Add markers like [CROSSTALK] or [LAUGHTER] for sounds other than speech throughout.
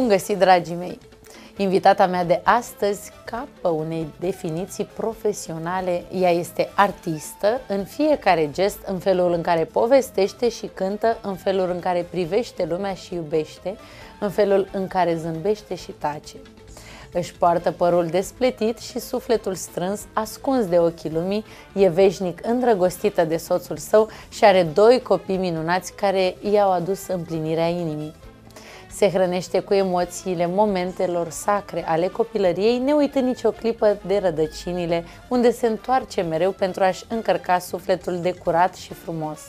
Bun găsit, dragii mei! Invitata mea de astăzi capă unei definiții profesionale. Ea este artistă în fiecare gest, în felul în care povestește și cântă, în felul în care privește lumea și iubește, în felul în care zâmbește și tace. Își poartă părul despletit și sufletul strâns, ascuns de ochii lumii, e veșnic îndrăgostită de soțul său și are doi copii minunați care i-au adus împlinirea inimii se hrănește cu emoțiile momentelor sacre ale copilăriei, ne uită nicio clipă de rădăcinile, unde se întoarce mereu pentru a-și încărca sufletul de curat și frumos.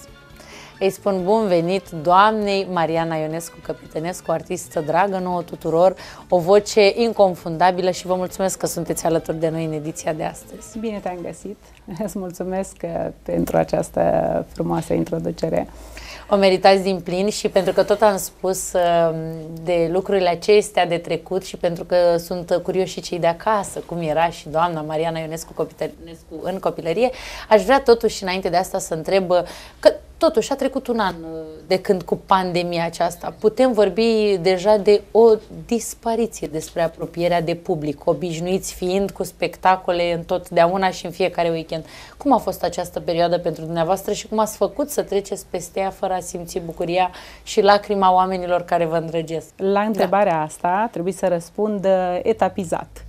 Îi spun bun venit doamnei Mariana Ionescu Căpitănescu, artistă dragă nouă tuturor, o voce inconfundabilă și vă mulțumesc că sunteți alături de noi în ediția de astăzi. Bine te-am găsit, [LAUGHS] îți mulțumesc pentru această frumoasă introducere o meritați din plin și pentru că tot am spus uh, de lucrurile acestea de trecut și pentru că sunt curioși și cei de acasă, cum era și doamna Mariana Ionescu Copitănescu în copilărie, aș vrea totuși înainte de asta să întreb că Totuși, a trecut un an uh, de când cu pandemia aceasta. Putem vorbi deja de o dispariție despre apropierea de public, obișnuiți fiind cu spectacole întotdeauna și în fiecare weekend. Cum a fost această perioadă pentru dumneavoastră și cum ați făcut să treceți peste ea fără a simți bucuria și lacrima oamenilor care vă îndrăgesc? La întrebarea da. asta trebuie să răspund uh, etapizat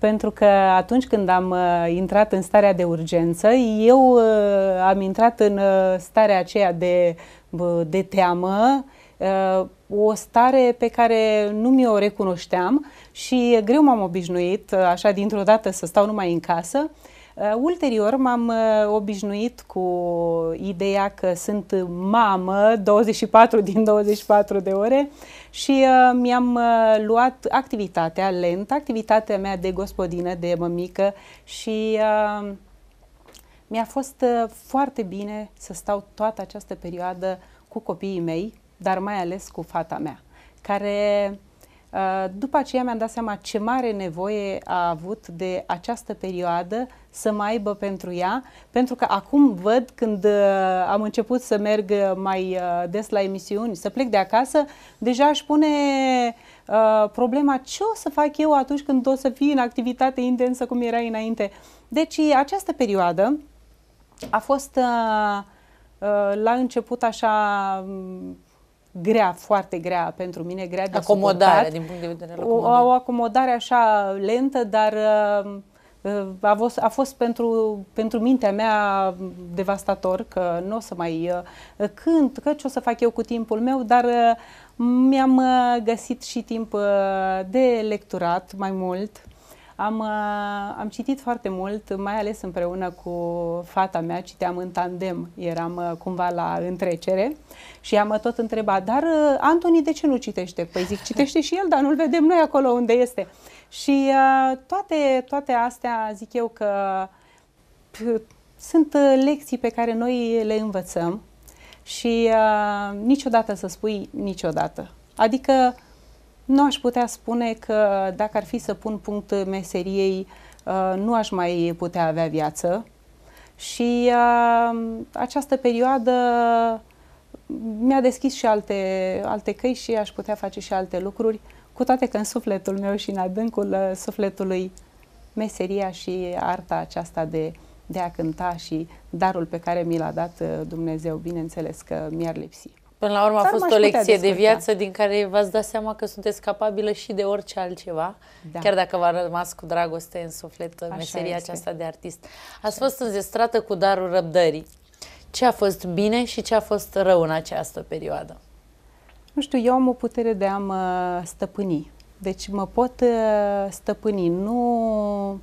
pentru că atunci când am uh, intrat în starea de urgență, eu uh, am intrat în uh, starea aceea de, uh, de teamă, uh, o stare pe care nu mi-o recunoșteam și greu m-am obișnuit, uh, așa dintr-o dată, să stau numai în casă. Uh, ulterior m-am uh, obișnuit cu ideea că sunt mamă 24 din 24 de ore și uh, mi-am uh, luat activitatea lent, activitatea mea de gospodină, de mămică și uh, mi-a fost uh, foarte bine să stau toată această perioadă cu copiii mei, dar mai ales cu fata mea, care Uh, după aceea mi-am dat seama ce mare nevoie a avut de această perioadă să mai aibă pentru ea, pentru că acum văd când uh, am început să merg mai uh, des la emisiuni, să plec de acasă, deja aș pune problema ce o să fac eu atunci când o să fii în activitate intensă cum era înainte. Deci această perioadă a fost la început așa grea, foarte grea pentru mine, grea de Acomodare, din punct de vedere al acomodării. O, o acomodare așa lentă, dar uh, uh, a fost, a fost pentru, pentru mintea mea devastator că nu o să mai uh, cânt, că ce o să fac eu cu timpul meu, dar mi-am găsit și timp de lecturat mai mult am, uh, am citit foarte mult, mai ales împreună cu fata mea, citeam în tandem, eram uh, cumva la întrecere și am tot întrebat, dar uh, Antoni de ce nu citește? Păi zic, citește și el, dar nu-l vedem noi acolo unde este. Și toate, toate astea zic eu că sunt lecții pe care noi le învățăm și uh, niciodată să spui niciodată. Adică nu aș putea spune că dacă ar fi să pun punct meseriei, uh, nu aș mai putea avea viață. Și uh, această perioadă mi-a deschis și alte, alte căi și aș putea face și alte lucruri, cu toate că în sufletul meu și în adâncul uh, sufletului meseria și arta aceasta de, de a cânta și darul pe care mi l-a dat Dumnezeu, bineînțeles că mi-ar lipsi. Până la urmă a fost o lecție de viață din care v-ați dat seama că sunteți capabilă și de orice altceva, da. chiar dacă v-a rămas cu dragoste în suflet Așa meseria este. aceasta de artist. Ați Așa fost înzestrată cu darul răbdării. Ce a fost bine și ce a fost rău în această perioadă? Nu știu, eu am o putere de a mă stăpâni. Deci mă pot uh, stăpâni. Nu,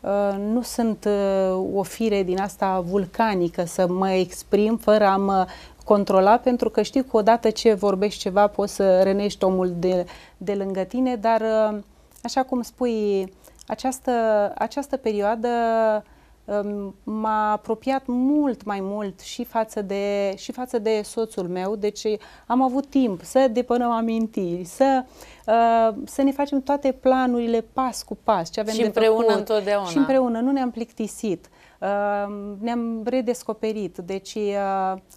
uh, nu sunt uh, o fire din asta vulcanică să mă exprim fără a mă controla pentru că știi că odată ce vorbești ceva poți să rănești omul de, de lângă tine, dar uh, așa cum spui, această, această perioadă um, m-a apropiat mult mai mult și față, de, și față de soțul meu, deci am avut timp să depănăm amintiri, să, uh, să ne facem toate planurile pas cu pas. Ce avem și de împreună făcut. întotdeauna. Și împreună, nu ne-am plictisit. Uh, ne-am redescoperit. Deci uh,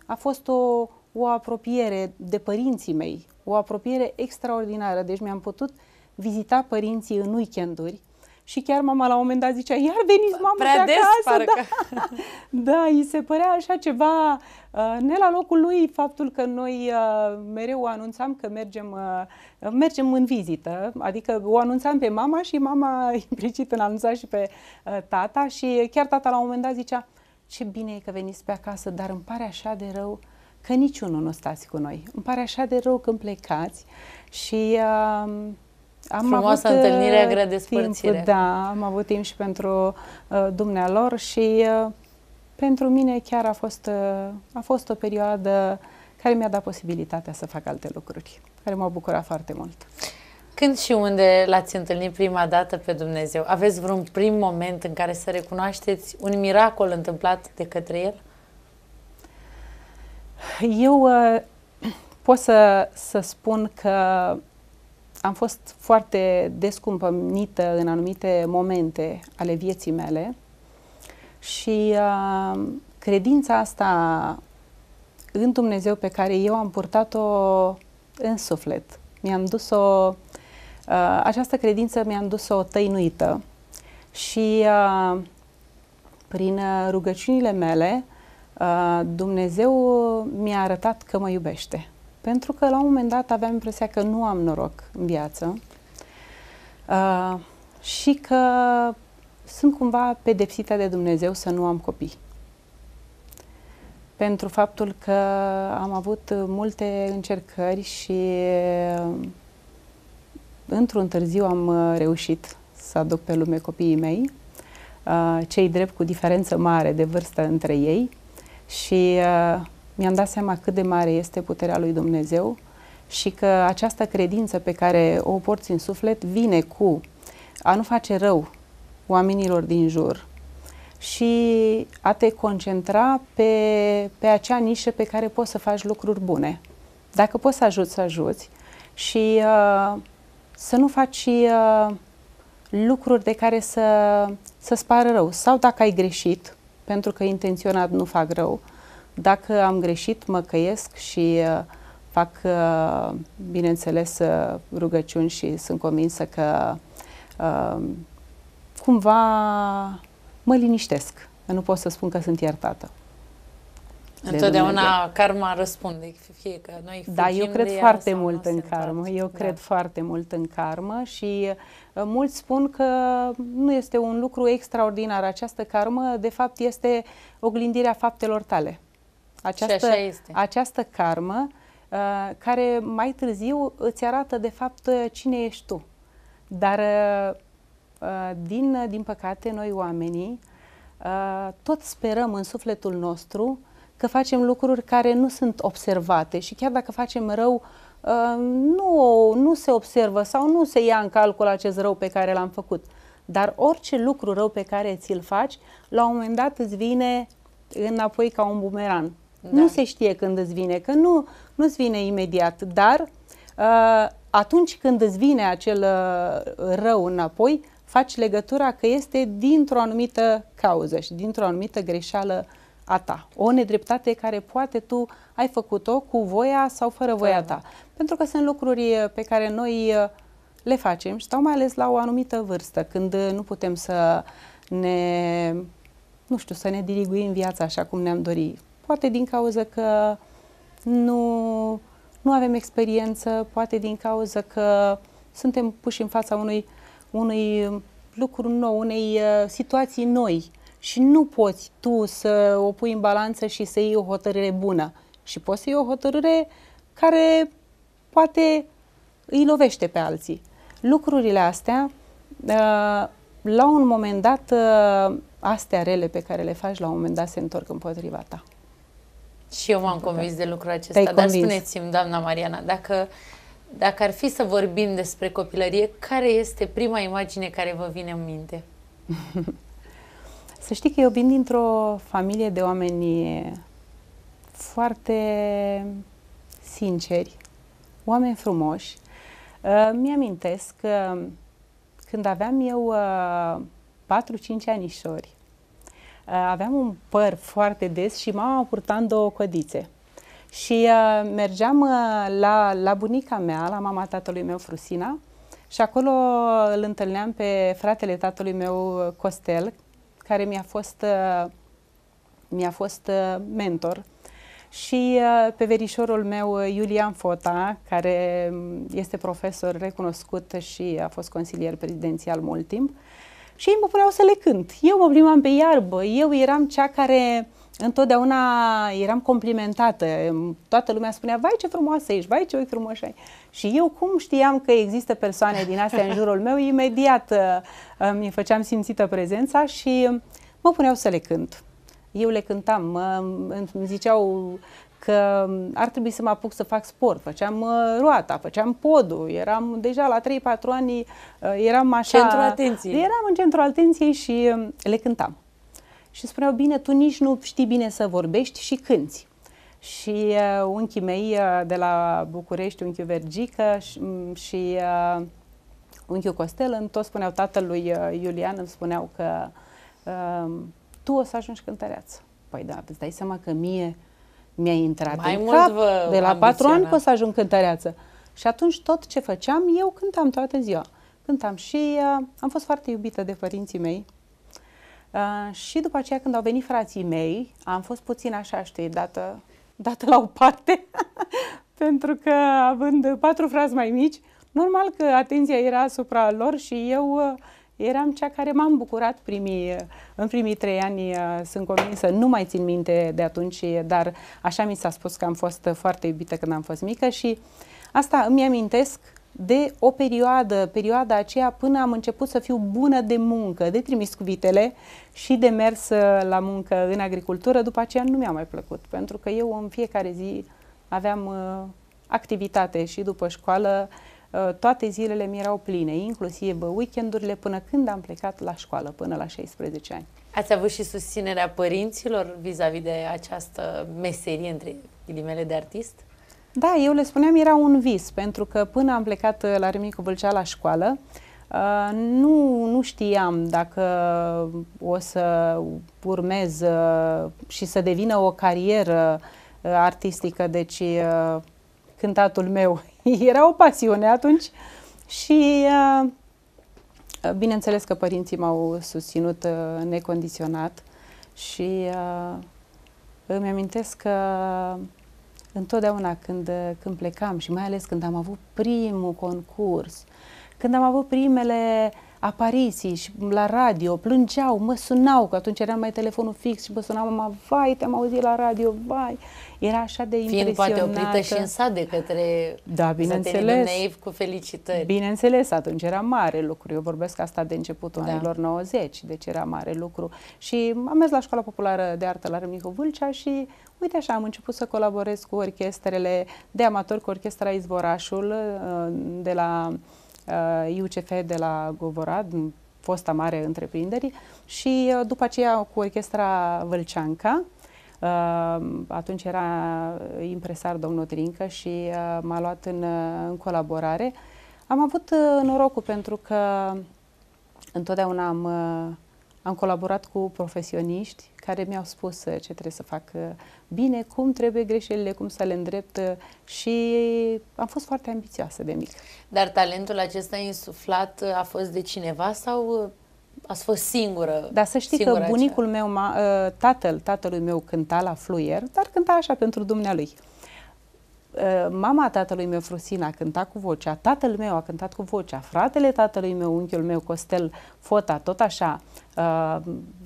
a fost o, o apropiere de părinții mei, o apropiere extraordinară. Deci mi-am putut vizita părinții în weekenduri și chiar mama la un moment dat zicea, iar veniți mama Prea de acasă. Des, da. [LAUGHS] da, îi se părea așa ceva uh, ne la locul lui faptul că noi uh, mereu anunțam că mergem, uh, mergem în vizită, adică o anunțam pe mama și mama [LAUGHS] implicit în anunța și pe uh, tata și chiar tata la un moment dat zicea, ce bine e că veniți pe acasă, dar îmi pare așa de rău că niciunul nu stați cu noi. Îmi pare așa de rău când plecați și uh, am Frumoasă avut întâlnire, grea despărțire. Timp, da, am avut timp și pentru uh, dumnealor și uh, pentru mine chiar a fost, uh, a fost o perioadă care mi-a dat posibilitatea să fac alte lucruri, care m-au bucurat foarte mult. Când și unde l-ați întâlnit prima dată pe Dumnezeu? Aveți vreun prim moment în care să recunoașteți un miracol întâmplat de către El? Eu uh, [CLEARS THROAT] pot să, să spun că am fost foarte descumpănită în anumite momente ale vieții mele și uh, credința asta în Dumnezeu pe care eu am purtat-o în suflet, mi-am dus-o, uh, această credință mi-am dus-o tăinuită și uh, prin rugăciunile mele uh, Dumnezeu mi-a arătat că mă iubește pentru că la un moment dat aveam impresia că nu am noroc în viață uh, și că sunt cumva pedepsită de Dumnezeu să nu am copii. Pentru faptul că am avut multe încercări și uh, într-un târziu am uh, reușit să aduc pe lume copiii mei, uh, cei drept cu diferență mare de vârstă între ei și mi-am dat seama cât de mare este puterea lui Dumnezeu și că această credință pe care o porți în suflet vine cu a nu face rău oamenilor din jur și a te concentra pe, pe acea nișă pe care poți să faci lucruri bune. Dacă poți să ajuți, să ajuți și uh, să nu faci uh, lucruri de care să, să-ți pară rău. Sau dacă ai greșit, pentru că intenționat nu fac rău, dacă am greșit, mă căiesc și uh, fac, uh, bineînțeles, uh, rugăciuni și sunt convinsă că uh, cumva mă liniștesc. Nu pot să spun că sunt iertată. Întotdeauna karma răspunde, fie că noi Da, eu cred foarte mult în karmă. Eu da. cred foarte mult în karmă și uh, mulți spun că nu este un lucru extraordinar. Această karmă, de fapt, este oglindirea faptelor tale. Această, și așa este. această karmă uh, care mai târziu îți arată de fapt cine ești tu. Dar uh, uh, din, din păcate noi oamenii uh, tot sperăm în sufletul nostru că facem lucruri care nu sunt observate și chiar dacă facem rău uh, nu, nu se observă sau nu se ia în calcul acest rău pe care l-am făcut. Dar orice lucru rău pe care ți-l faci, la un moment dat îți vine înapoi ca un bumeran. Da. Nu se știe când îți vine, că nu, nu-ți vine imediat, dar uh, atunci când îți vine acel uh, rău înapoi, faci legătura că este dintr-o anumită cauză și dintr-o anumită greșeală a ta. O nedreptate care poate tu ai făcut-o cu voia sau fără voia ta. Pentru că sunt lucruri pe care noi uh, le facem și stau mai ales la o anumită vârstă, când nu putem să ne, nu știu, să ne diriguim viața așa cum ne-am dorit poate din cauza că nu, nu avem experiență, poate din cauza că suntem puși în fața unui, unui lucru nou, unei uh, situații noi și nu poți tu să o pui în balanță și să iei o hotărâre bună. Și poți să iei o hotărâre care poate îi lovește pe alții. Lucrurile astea, uh, la un moment dat, uh, astea rele pe care le faci, la un moment dat se întorc împotriva ta. Și eu m-am convins de lucrul acesta, dar spuneți-mi, doamna Mariana, dacă, dacă ar fi să vorbim despre copilărie, care este prima imagine care vă vine în minte? [LAUGHS] să știi că eu vin dintr-o familie de oameni foarte sinceri, oameni frumoși. Uh, mi-amintesc că când aveam eu 4-5 uh, anișori, aveam un păr foarte des și mama purta două codițe. Și uh, mergeam uh, la, la bunica mea, la mama tatălui meu, Frusina, și acolo îl întâlneam pe fratele tatălui meu, Costel, care mi-a fost, uh, mi-a fost uh, mentor și uh, pe verișorul meu Iulian Fota, care um, este profesor recunoscut și a fost consilier prezidențial mult timp și ei mă puneau să le cânt. Eu mă plimbam pe iarbă, eu eram cea care întotdeauna eram complimentată. Toată lumea spunea, vai ce frumoasă ești, vai ce ochi frumoși ai. Și eu cum știam că există persoane din astea în jurul meu, imediat uh, mi făceam simțită prezența și mă puneau să le cânt. Eu le cântam, mă, îmi ziceau că ar trebui să mă apuc să fac sport. Făceam uh, roata, făceam podul, eram deja la 3-4 ani, uh, eram așa... Centrul atenției. Eram în centrul atenției și uh, le cântam. Și spuneau, bine, tu nici nu știi bine să vorbești și cânți. Și uh, unchii mei uh, de la București, unchiul Vergică și, um, și uh, unchiul Costel, îmi tot spuneau tatălui uh, Iulian, îmi spuneau că uh, tu o să ajungi cântăreață. Păi da, îți dai seama că mie mi-a intrat Mai în mult cap vă de la patru ani ambiționa. că o să ajung cântăreață. Și atunci tot ce făceam, eu cântam toată ziua. Cântam și uh, am fost foarte iubită de părinții mei. Uh, și după aceea când au venit frații mei, am fost puțin așa, știi, dată, [LAUGHS] dată la o parte, [LAUGHS] pentru că având patru frați mai mici, normal că atenția era asupra lor și eu uh, eram cea care m-am bucurat primii, în primii trei ani, uh, sunt convinsă, nu mai țin minte de atunci, dar așa mi s-a spus că am fost foarte iubită când am fost mică și asta îmi amintesc de o perioadă, perioada aceea până am început să fiu bună de muncă, de trimis cu vitele și de mers uh, la muncă în agricultură, după aceea nu mi-a mai plăcut, pentru că eu în fiecare zi aveam uh, activitate și după școală uh, toate zilele mi erau pline, inclusiv weekendurile până când am plecat la școală, până la 16 ani. Ați avut și susținerea părinților vis-a-vis de această meserie, între ghilimele, de artist? Da, eu le spuneam, era un vis, pentru că până am plecat uh, la Râmnicu Vâlcea la școală, uh, nu, nu știam dacă o să urmez uh, și să devină o carieră uh, artistică, deci uh, cântatul meu [LAUGHS] era o pasiune atunci și uh, bineînțeles că părinții m-au susținut uh, necondiționat și uh, îmi amintesc că întotdeauna când, când plecam și mai ales când am avut primul concurs, când am avut primele apariții și la radio, plângeau, mă sunau, că atunci era mai telefonul fix și mă sunau, mama, vai, te-am auzit la radio, vai. Era așa de Fiind impresionată. poate oprită și în sat de către Da, bineînțeles. Dumnezeu cu felicitări. Bineînțeles, atunci era mare lucru. Eu vorbesc asta de începutul Da. anilor 90, deci era mare lucru. Și am mers la Școala Populară de Artă la Râmnicu Vâlcea și, uite așa, am început să colaborez cu orchestrele de amatori, cu Orchestra Izvorașul uh, de la uh, IUCF de la Govorad, fosta mare întreprinderi, și uh, după aceea cu Orchestra Vâlceanca, Uh, atunci era impresar domnul Trincă și uh, m-a luat în, uh, în colaborare. Am avut uh, norocul pentru că întotdeauna am, uh, am colaborat cu profesioniști care mi-au spus uh, ce trebuie să fac uh, bine, cum trebuie greșelile, cum să le îndrept uh, și am fost foarte ambițioasă de mic. Dar talentul acesta insuflat a fost de cineva sau ați fost singură? Dar să știi că singura bunicul meu, ma, uh, tatăl, tatălui meu cânta la fluier, dar cânta așa pentru dumnealui. Uh, Mama tatălui meu, Frusina, cânta cu vocea, tatăl meu a cântat cu vocea, fratele tatălui meu, unchiul meu, Costel Fota, tot așa, uh,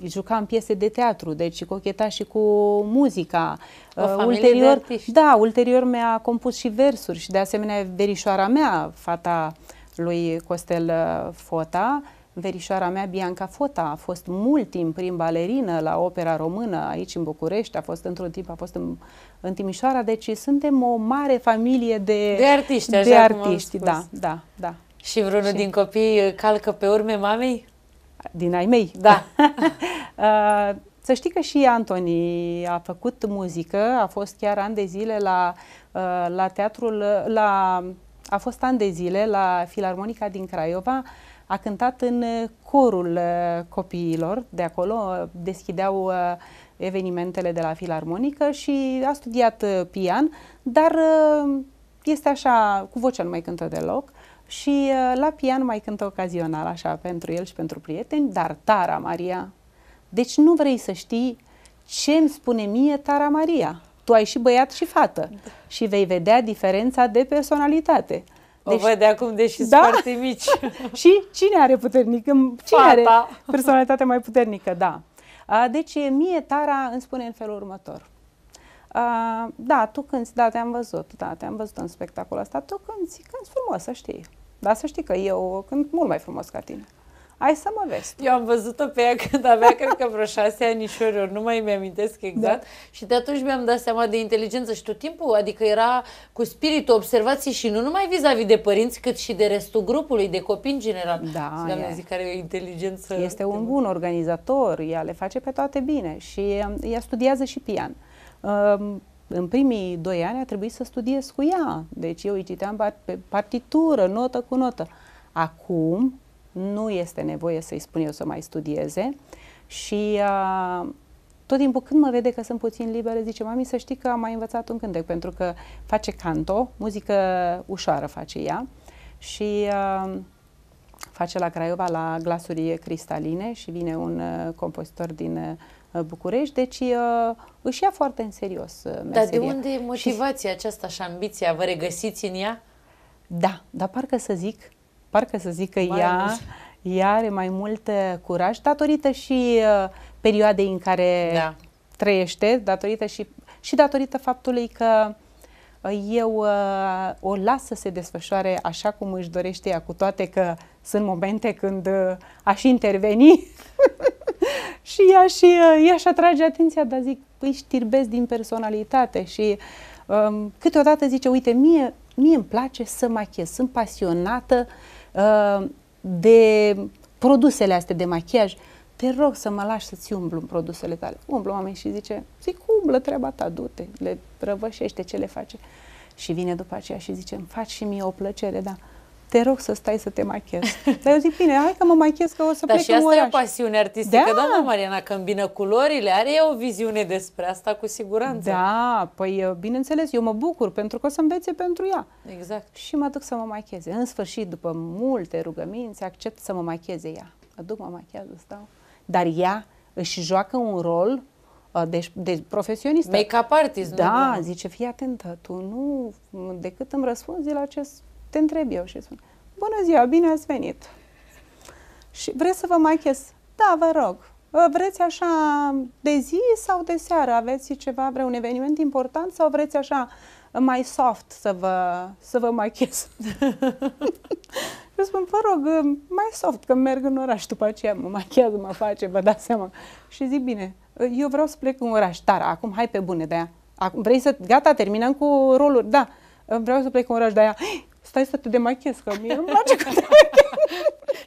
juca în piese de teatru, deci cocheta și cu muzica. Uh, O familie de ulterior, artiști. da, ulterior mi-a compus și versuri și de asemenea verișoara mea, fata lui Costel uh, Fota, verișoara mea, Bianca Fota, a fost mult timp prim balerină la Opera Română aici în București, a fost într-un timp, a fost în, în Timișoara, deci suntem o mare familie de, De artiști, de așa cum am artiști, spus. da, da, da. Și vreunul Și- din copii calcă pe urme mamei? Din ai mei? Da. [LAUGHS] Uh, Să știi că și Antoni a făcut muzică, a fost chiar ani de zile la, uh, la teatrul, la, a fost ani de zile la Filarmonica din Craiova, a cântat în uh, corul uh, copiilor de acolo, uh, deschideau uh, evenimentele de la filarmonică și a studiat uh, pian, dar uh, este așa, cu vocea nu mai cântă deloc și uh, la pian mai cântă ocazional, așa, pentru el și pentru prieteni, dar Tara Maria. Deci nu vrei să știi ce îmi spune mie Tara Maria. Tu ai și băiat și fată și vei vedea diferența de personalitate. Deci, o văd de acum, deși da? sunt foarte mici. [LAUGHS] și cine are puternică? Cine Fata. are personalitate mai puternică? Da. Deci mie Tara îmi spune în felul următor. Da, tu cânti, da, te-am văzut, da, te-am văzut în spectacolul ăsta, tu cânti, cânti frumos, să știi. Dar să știi că eu cânt mult mai frumos ca tine. Hai să mă vezi. Eu am văzut-o pe ea când avea, cred că vreo șase anișori, ori nu mai mi-amintesc exact. Da. Și de atunci mi-am dat seama de inteligență și tot timpul, adică era cu spiritul observației și nu numai vis-a-vis de părinți, cât și de restul grupului, de copii în general. Da, Doamne, zic care e o inteligență. Este un bun organizator, ea le face pe toate bine și um, ea studiază și pian. Um, în primii doi ani a trebuit să studiez cu ea. Deci eu îi citeam pe partitură, notă cu notă. Acum nu este nevoie să-i spun eu să mai studieze și uh, tot timpul când mă vede că sunt puțin liberă, zice, mami, să știi că am mai învățat un cântec, pentru că face canto, muzică ușoară face ea și uh, face la Craiova la glasuri cristaline și vine un uh, compozitor din uh, București, deci uh, își ia foarte în serios uh, meseria. Dar de unde e motivația și... aceasta și ambiția? Vă regăsiți în ea? Da, dar parcă să zic parcă să zic că ea, ea are mai mult curaj datorită și uh, perioadei în care da. trăiește, datorită și, și datorită faptului că uh, eu uh, o las să se desfășoare așa cum își dorește ea, cu toate că sunt momente când uh, aș interveni [LAUGHS] și ea și uh, ea și atrage atenția, dar zic, îi știrbesc din personalitate și um, câteodată zice, uite, mie, mie îmi place să machez, sunt pasionată Uh, de produsele astea de machiaj, te rog să mă lași să-ți umblu în produsele tale. Umblu oameni și zice, zic, umblă treaba ta, du-te, le răvășește ce le face. Și vine după aceea și zice, îmi faci și mie o plăcere, da te rog să stai să te machiezi. Dar eu zic, bine, hai că mă machiez, că o să Dar plec și asta e o pasiune artistică, da. doamna Mariana, că îmbină culorile, are o viziune despre asta cu siguranță. Da, păi bineînțeles, eu mă bucur pentru că o să învețe pentru ea. Exact. Și mă duc să mă machieze. În sfârșit, după multe rugăminți, accept să mă machieze ea. Mă duc, mă machiază, stau. Dar ea își joacă un rol uh, de, de profesionistă. Make-up artist, Da, nu? zice, fii atentă, tu nu, decât îmi răspunzi la ce te întreb eu și spun, bună ziua, bine ați venit. Și vreți să vă machez? Da, vă rog. Vreți așa de zi sau de seară? Aveți ceva, vreun eveniment important sau vreți așa mai soft să vă, să vă machez? [LAUGHS] Eu spun, vă rog, mai soft, că merg în oraș după aceea, mă machează, mă face, vă dați seama. Și zic, bine, eu vreau să plec în oraș, tara, acum hai pe bune de aia. Acum, vrei să, gata, terminăm cu roluri, da, vreau să plec în oraș de aia stai să te demachezi, că mie nu-mi place că te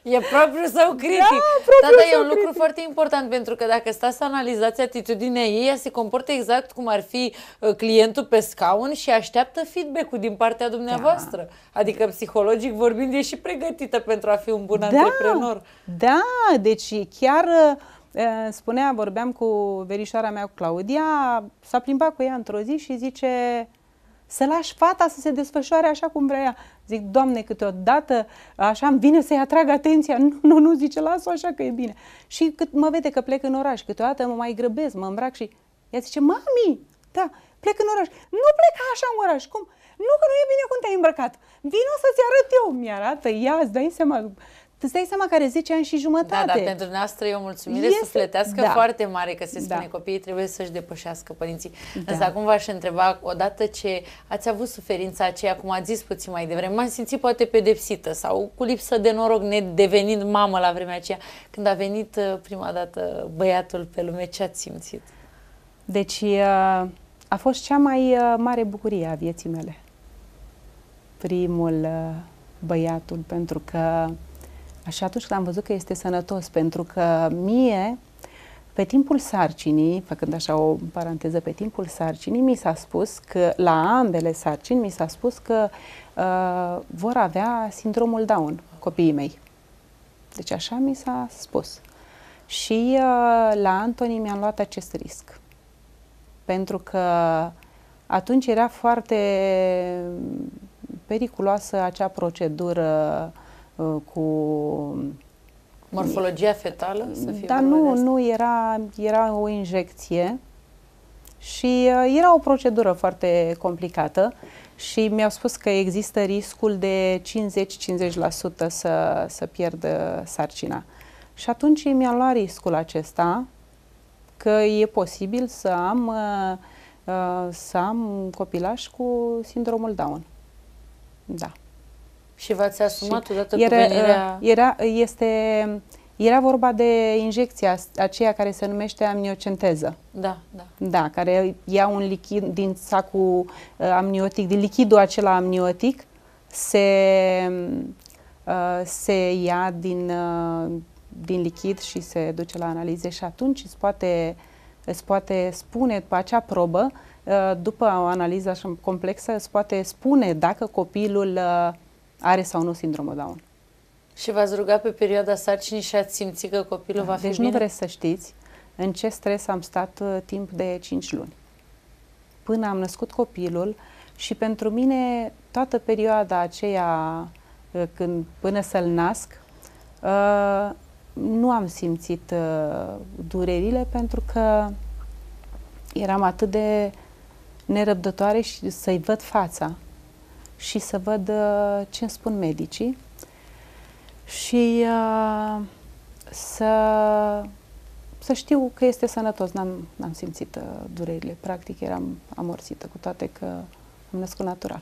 [LAUGHS] E propriul său critic. Da, da, da e un critic. lucru foarte important pentru că dacă stați să analizați atitudinea ei, ea se comportă exact cum ar fi uh, clientul pe scaun și așteaptă feedback-ul din partea dumneavoastră. Da. Adică psihologic vorbind e și pregătită pentru a fi un bun da, antreprenor. Da, deci chiar uh, spunea, vorbeam cu verișoara mea, cu Claudia, s-a plimbat cu ea într-o zi și zice să lași fata să se desfășoare așa cum vrea ea. Zic, Doamne, câteodată așa îmi vine să-i atrag atenția. [LAUGHS] Nu, nu, nu, zice, las-o așa că e bine. Și cât mă vede că plec în oraș, câteodată mă mai grăbesc, mă îmbrac și ea zice, mami, da, plec în oraș. Nu plec așa în oraș, cum? Nu, că nu e bine cum te-ai îmbrăcat. Vino să-ți arăt eu. Mi-arată ea, îți dai seama, Îți dai seama că are 10 ani și jumătate. Da, dar pentru noastră e o mulțumire este, sufletească da. foarte mare că se spune da. copiii trebuie să-și depășească părinții. Da. Însă acum v-aș întreba, odată ce ați avut suferința aceea, cum ați zis puțin mai devreme, m-am simțit poate pedepsită sau cu lipsă de noroc, ne devenind mamă la vremea aceea, când a venit uh, prima dată băiatul pe lume, ce ați simțit? Deci uh, a fost cea mai uh, mare bucurie a vieții mele. Primul băiatul, pentru că și atunci când am văzut că este sănătos, pentru că mie, pe timpul sarcinii, făcând așa o paranteză, pe timpul sarcinii, mi s-a spus că, la ambele sarcini, mi s-a spus că uh, vor avea sindromul Down, copiii mei. Deci așa mi s-a spus. Și uh, la Antoni mi-am luat acest risc. pentru că atunci era foarte periculoasă acea procedură uh, cu Morfologia fetală? Să fie Dar nu, nu, era, era o injecție și uh, era o procedură foarte complicată și mi-au spus că există riscul de 50-50% să, să pierdă sarcina. Și atunci mi-am luat riscul acesta că e posibil să am, uh, uh, să am copilaș cu sindromul Down. Da. Și v-ați asumat și odată era, cu venirea... Era, este, era vorba de injecția aceea care se numește amniocenteză. Da, da. Da, care ia un lichid din sacul uh, amniotic, din lichidul acela amniotic, se, uh, se ia din, uh, din lichid și se duce la analize și atunci îți poate, îți poate spune pe acea probă, uh, după o analiză așa complexă, îți poate spune dacă copilul uh, are sau nu sindromul Down. Și v-ați rugat pe perioada sarcinii și ați simțit că copilul da, va fi Deci bine? nu vreți să știți în ce stres am stat uh, timp de 5 luni. Până am născut copilul și pentru mine toată perioada aceea uh, când, până să-l nasc, uh, nu am simțit uh, durerile pentru că eram atât de nerăbdătoare și să-i văd fața și să văd uh, ce îmi spun medicii și uh, să, să știu că este sănătos. N-am, n-am simțit uh, durerile. Practic eram amorțită, cu toate că am născut natural.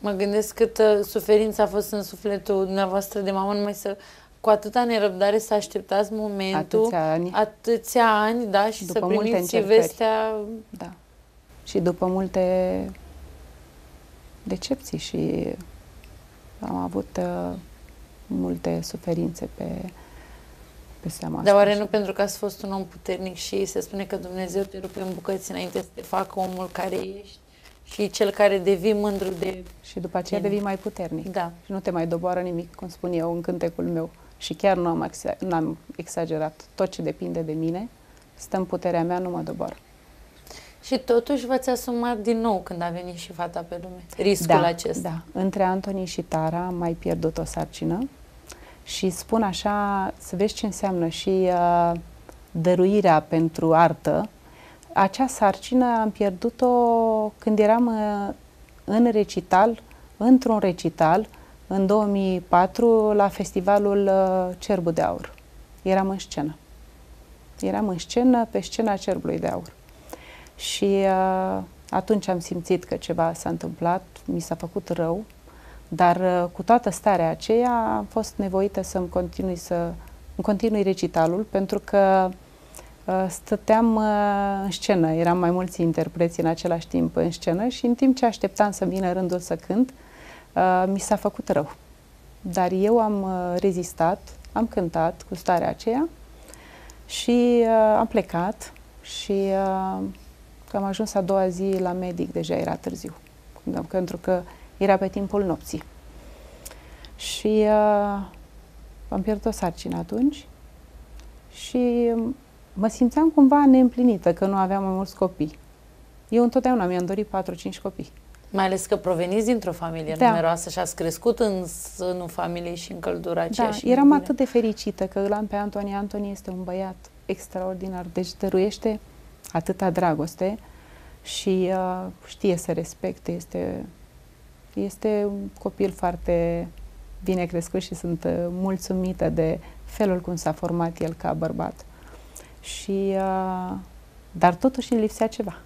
Mă gândesc câtă suferință a fost în sufletul dumneavoastră de mamă, numai să cu atâta nerăbdare să așteptați momentul, Atâția ani. atâția ani, da, și După să multe primiți încercări. vestea Da. Și după multe decepții și am avut uh, multe suferințe pe, pe seama Dar asta. oare Și- nu pentru că ați fost un om puternic și se spune că Dumnezeu te rupe în bucăți înainte să te facă omul care ești și cel care devii mândru de... Și după aceea Bine. devii mai puternic. Da. Și nu te mai doboară nimic, cum spun eu în cântecul meu. Și chiar nu am, exa- n-am exagerat. Tot ce depinde de mine, stă în puterea mea, nu mă doboară. Și totuși v-ați asumat din nou când a venit și fata pe lume. Riscul da, acesta. Da, între Antoni și Tara am mai pierdut o sarcină și spun așa, să vezi ce înseamnă și uh, dăruirea pentru artă. Acea sarcină am pierdut-o când eram uh, în recital, într-un recital, în 2004, la festivalul uh, Cerbul de Aur. Eram în scenă. Eram în scenă, pe scena Cerbului de Aur. Și uh, atunci am simțit că ceva s-a întâmplat, mi s-a făcut rău, dar uh, cu toată starea aceea am fost nevoită să-mi continui, să, îmi continui recitalul pentru că uh, stăteam uh, în scenă, eram mai mulți interpreți în același timp în scenă și în timp ce așteptam să vină rândul să cânt, uh, mi s-a făcut rău. Dar eu am uh, rezistat, am cântat cu starea aceea și uh, am plecat și uh, că am ajuns a doua zi la medic, deja era târziu, când- pentru că era pe timpul nopții. Și uh, am pierdut o sarcină atunci și mă simțeam cumva neîmplinită că nu aveam mai mulți copii. Eu întotdeauna mi-am dorit 4-5 copii. Mai ales că proveniți dintr-o familie Da. numeroasă și ați crescut în sânul familiei și în căldura aceea Da, și în eram iubire. atât de fericită că îl am pe Antoni. Antoni este un băiat extraordinar, deci dăruiește atâta dragoste și uh, știe să respecte. Este, este un copil foarte bine crescut și sunt uh, mulțumită de felul cum s-a format el ca bărbat. Și, uh, dar totuși îmi lipsea ceva.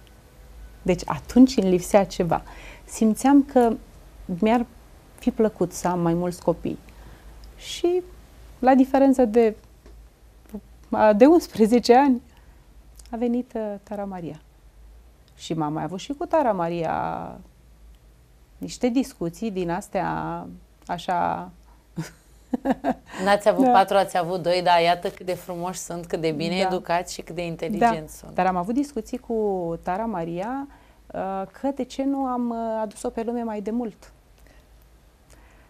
Deci atunci îmi lipsea ceva. Simțeam că mi-ar fi plăcut să am mai mulți copii. Și la diferență de, de 11 ani a venit uh, Tara Maria. Și m-am mai avut și cu Tara Maria niște discuții din astea așa [LAUGHS] N-ați avut Da. patru, ați avut doi, dar iată cât de frumoși sunt, cât de bine Da. educați și cât de inteligenți sunt. Dar am avut discuții cu Tara Maria uh, că de ce nu am uh, adus-o pe lume mai de mult.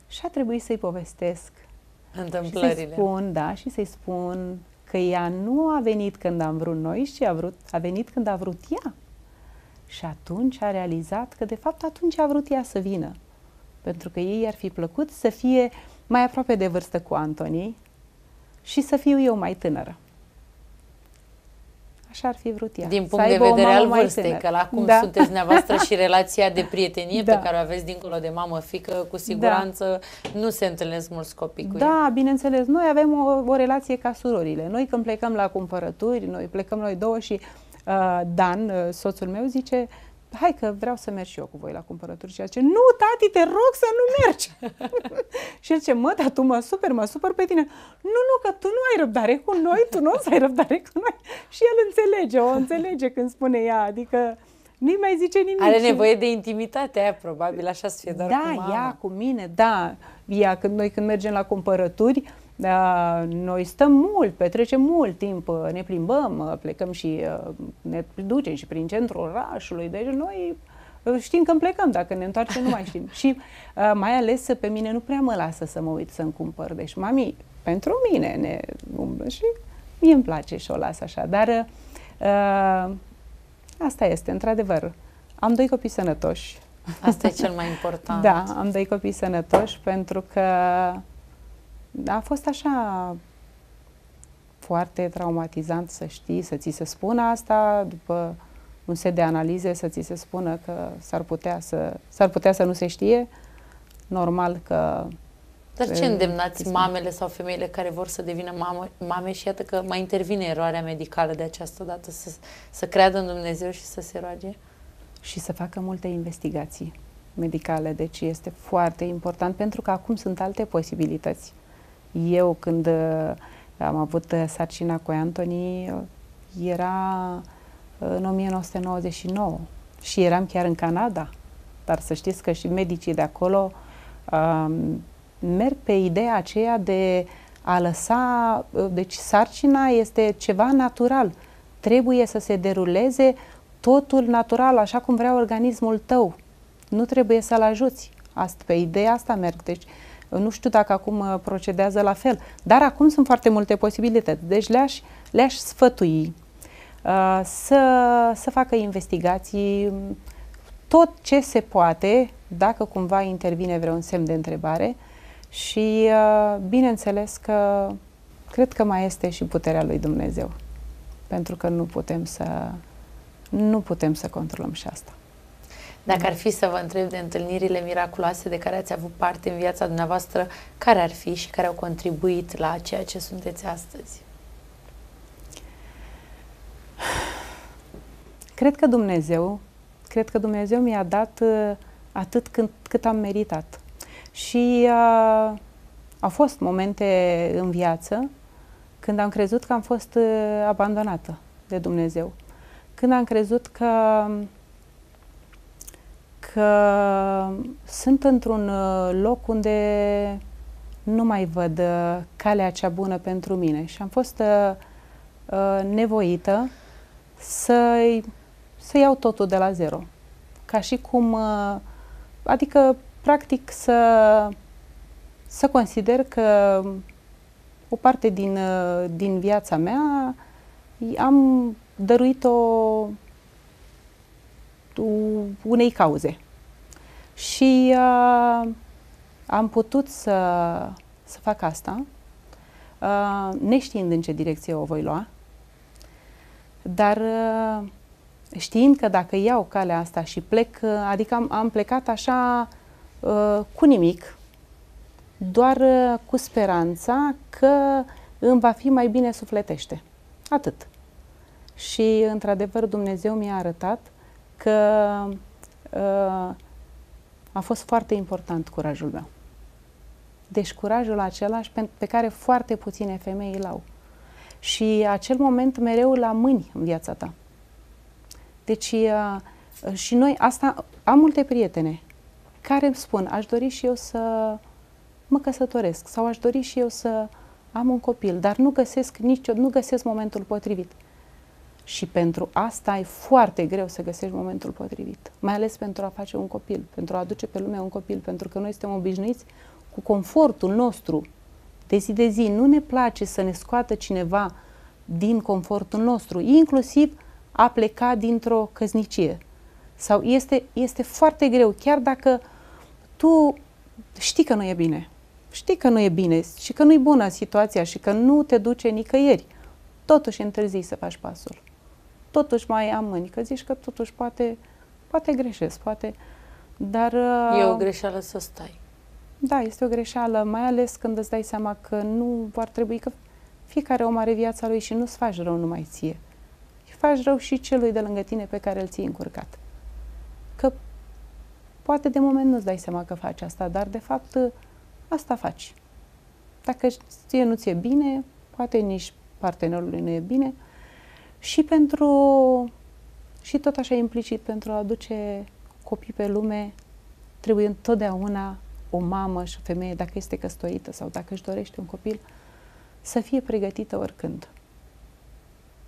Și a trebuit să-i povestesc [LAUGHS] și să-i Întâmplările. spun, da, și să-i spun că ea nu a venit când am vrut noi, ci a, vrut, a venit când a vrut ea. Și atunci a realizat că de fapt atunci a vrut ea să vină. Pentru că ei ar fi plăcut să fie mai aproape de vârstă cu Antoni și să fiu eu mai tânără. Așa ar fi vrut ea. Din punct de vedere al vârstei, că la cum da. sunteți dumneavoastră și [LAUGHS] relația de prietenie da. pe care o aveți dincolo de mamă-fică, cu siguranță da. nu se întâlnesc mulți copii cu Da, ea. bineînțeles. Noi avem o, o relație ca surorile. Noi când plecăm la cumpărături, noi plecăm noi două și uh, Dan, uh, soțul meu, zice hai că vreau să merg și eu cu voi la cumpărături. Și zice, nu, tati, te rog să nu mergi. [LAUGHS] și el zice, mă, dar tu mă super, mă super pe tine. Nu, nu, că tu nu ai răbdare cu noi, tu nu o să ai răbdare cu noi. Și el înțelege, o înțelege când spune ea, adică nu mai zice nimic. Are nevoie de intimitate aia, probabil, așa să fie doar da, cu mama. ea cu mine, da. Ea, când noi când mergem la cumpărături, da, noi stăm mult, petrecem mult timp, ne plimbăm, plecăm și ne ducem și prin centrul orașului, deci noi știm când plecăm, dacă ne întoarcem nu mai știm. [LAUGHS] și mai ales pe mine nu prea mă lasă să mă uit să-mi cumpăr, deci mami, pentru mine ne umblă și mie îmi place și o las așa, dar uh, asta este, într-adevăr. Am doi copii sănătoși. Asta e cel mai important. [LAUGHS] da, am doi copii sănătoși pentru că a fost așa foarte traumatizant să știi, să ți se spună asta după un set de analize, să ți se spună că s-ar putea să, s-ar putea să nu se știe. Normal că... Dar ce îndemnați mamele sau femeile care vor să devină mamă, mame și iată că mai intervine eroarea medicală de această dată, să, să creadă în Dumnezeu și să se roage? Și să facă multe investigații medicale, deci este foarte important pentru că acum sunt alte posibilități. Eu când uh, am avut uh, sarcina cu Anthony, uh, era în 1999 și eram chiar în Canada. Dar să știți că și medicii de acolo um, merg pe ideea aceea de a lăsa, deci sarcina este ceva natural. Trebuie să se deruleze totul natural, așa cum vrea organismul tău. Nu trebuie să-l ajuți. Asta, pe ideea asta merg. Deci nu știu dacă acum uh, procedează la fel, dar acum sunt foarte multe posibilități. Deci le-aș, le-aș sfătui uh, să, să facă investigații, tot ce se poate, dacă cumva intervine vreun semn de întrebare și uh, bineînțeles că cred că mai este și puterea lui Dumnezeu, pentru că nu putem să nu putem să controlăm și asta. Dacă ar fi să vă întreb de întâlnirile miraculoase de care ați avut parte în viața dumneavoastră, care ar fi și care au contribuit la ceea ce sunteți astăzi? Cred că Dumnezeu, cred că Dumnezeu mi-a dat uh, atât cât, cât am meritat. Și uh, au fost momente în viață când am crezut că am fost uh, abandonată de Dumnezeu. Când am crezut că că sunt într-un uh, loc unde nu mai văd uh, calea cea bună pentru mine și am fost uh, nevoită să, să iau totul de la zero. Ca și cum, adică, practic, să, să consider că o parte din, din viața mea am dăruit-o unei cauze. Și uh, am putut să, să fac asta, uh, neștiind în ce direcție o voi lua, dar uh, știind că dacă iau calea asta și plec, uh, adică am, am plecat așa uh, cu nimic, doar uh, cu speranța că îmi va fi mai bine sufletește. Atât. Și, într-adevăr, Dumnezeu mi-a arătat că uh, a fost foarte important curajul meu. Deci curajul același pe, pe care foarte puține femei îl au. Și acel moment mereu la mâini în viața ta. Deci uh, și noi, asta, am multe prietene care îmi spun, aș dori și eu să mă căsătoresc sau aș dori și eu să am un copil, dar nu găsesc nicio, nu găsesc momentul potrivit. Și pentru asta e foarte greu să găsești momentul potrivit, mai ales pentru a face un copil, pentru a aduce pe lume un copil, pentru că noi suntem obișnuiți cu confortul nostru de zi de zi. Nu ne place să ne scoată cineva din confortul nostru, inclusiv a pleca dintr-o căznicie. Sau este, este foarte greu, chiar dacă tu știi că nu e bine. Știi că nu e bine și că nu e bună situația și că nu te duce nicăieri. Totuși întârzi să faci pasul. Totuși mai amâni, că zici că totuși poate, poate greșesc, poate... Dar... E o uh, greșeală să stai. Da, este o greșeală, mai ales când îți dai seama că nu ar trebui, că fiecare om are viața lui și nu-ți faci rău numai ție. Și faci rău și celui de lângă tine pe care îl ții încurcat. Că poate de moment nu-ți dai seama că faci asta, dar de fapt asta faci. Dacă ție nu ți-e bine, poate nici partenerului nu e bine și pentru și tot așa implicit pentru a aduce copii pe lume trebuie întotdeauna o mamă și o femeie, dacă este căsătorită sau dacă își dorește un copil, să fie pregătită oricând.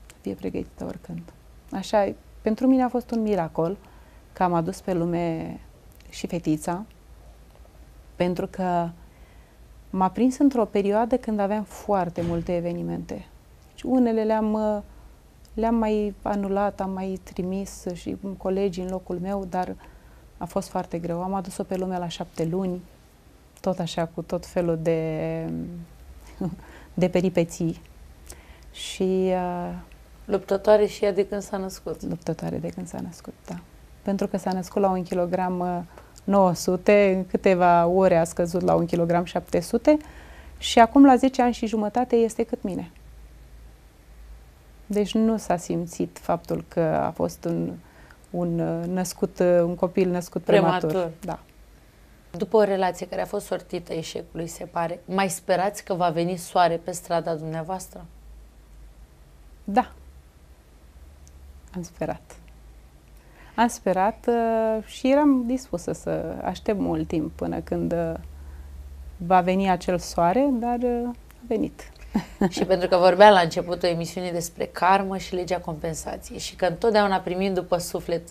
Să fie pregătită oricând. Așa, pentru mine a fost un miracol că am adus pe lume și fetița, pentru că m-a prins într-o perioadă când aveam foarte multe evenimente. Și unele le-am, le-am mai anulat, am mai trimis și colegii în locul meu, dar a fost foarte greu. Am adus-o pe lume la șapte luni, tot așa, cu tot felul de, de peripeții. Și... Uh, luptătoare și ea de când s-a născut. Luptătoare de când s-a născut, da. Pentru că s-a născut la un kilogram 900, uh, în câteva ore a scăzut la un kilogram 700 și acum la 10 ani și jumătate este cât mine. Deci nu s-a simțit faptul că a fost un, un uh, născut, un copil născut prematur. prematur. Da. După o relație care a fost sortită eșecului, se pare, mai sperați că va veni soare pe strada dumneavoastră? Da. Am sperat. Am sperat uh, și eram dispusă să aștept mult timp până când uh, va veni acel soare, dar uh, a venit. [LAUGHS] și pentru că vorbea la începutul emisiunii despre karmă și legea compensației și că întotdeauna primim după suflet,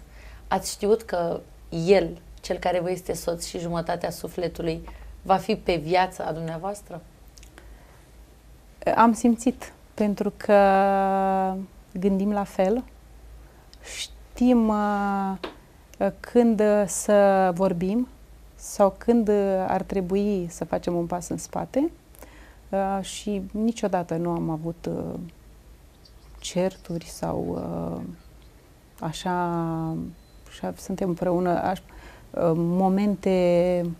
ați știut că el cel care vă este soț și jumătatea sufletului, va fi pe viața dumneavoastră? Am simțit, pentru că gândim la fel, știm uh, când să vorbim sau când ar trebui să facem un pas în spate uh, și niciodată nu am avut uh, certuri sau așa, așa suntem împreună. Aș, Uh, momente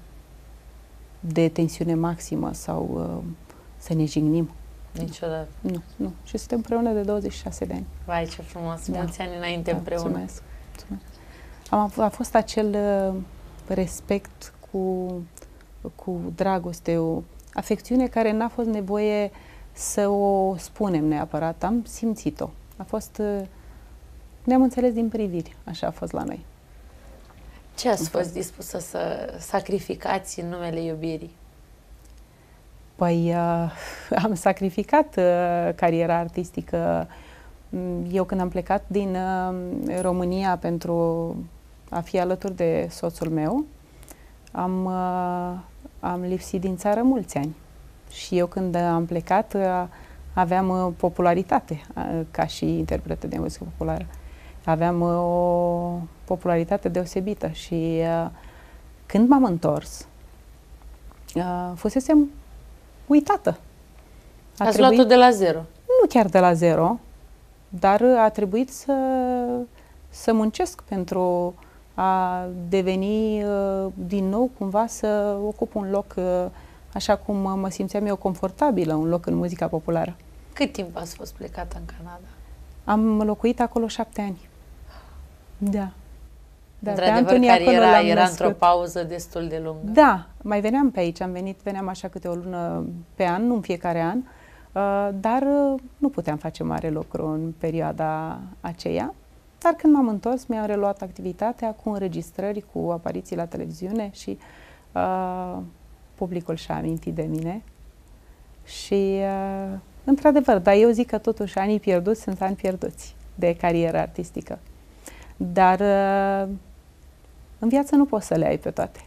de tensiune maximă sau uh, să ne jignim. Niciodată. Nu, nu. Și suntem împreună de 26 de ani. Vai, ce frumos! Da. Mulți ani înainte da, împreună. Mulțumesc. mulțumesc. Am, a fost acel uh, respect cu, cu dragoste, o afecțiune care n-a fost nevoie să o spunem neapărat. Am simțit-o. A fost... Ne-am înțeles din priviri. Așa a fost la noi. Ce ați fost dispusă să sacrificați în numele iubirii? Păi uh, [LAUGHS] am sacrificat uh, cariera artistică. Mm, eu când am plecat din uh, România pentru a fi alături de soțul meu, am, uh, am lipsit din țară mulți ani. Și eu când am plecat uh, aveam uh, popularitate uh, ca și interpretă de muzică populară. Aveam uh, o popularitate deosebită și uh, când m-am întors, uh, fusesem uitată. A Ați trebuit, luat-o de la zero? Nu chiar de la zero, dar a trebuit să, să muncesc pentru a deveni uh, din nou cumva să ocup un loc uh, așa cum mă simțeam eu confortabilă, un loc în muzica populară. Cât timp ați fost plecată în Canada? Am locuit acolo șapte ani. Da. Da, Într-adevăr, cariera era într-o pauză destul de lungă. Da, mai veneam pe aici, am venit, veneam așa câte o lună pe an, nu în fiecare an, uh, dar uh, nu puteam face mare lucru în perioada aceea. Dar când m-am întors, mi-am reluat activitatea cu înregistrări, cu apariții la televiziune și uh, publicul și-a amintit de mine. Și, uh, într-adevăr, dar eu zic că totuși anii pierduți sunt ani pierduți de carieră artistică. Dar uh, în viață nu poți să le ai pe toate.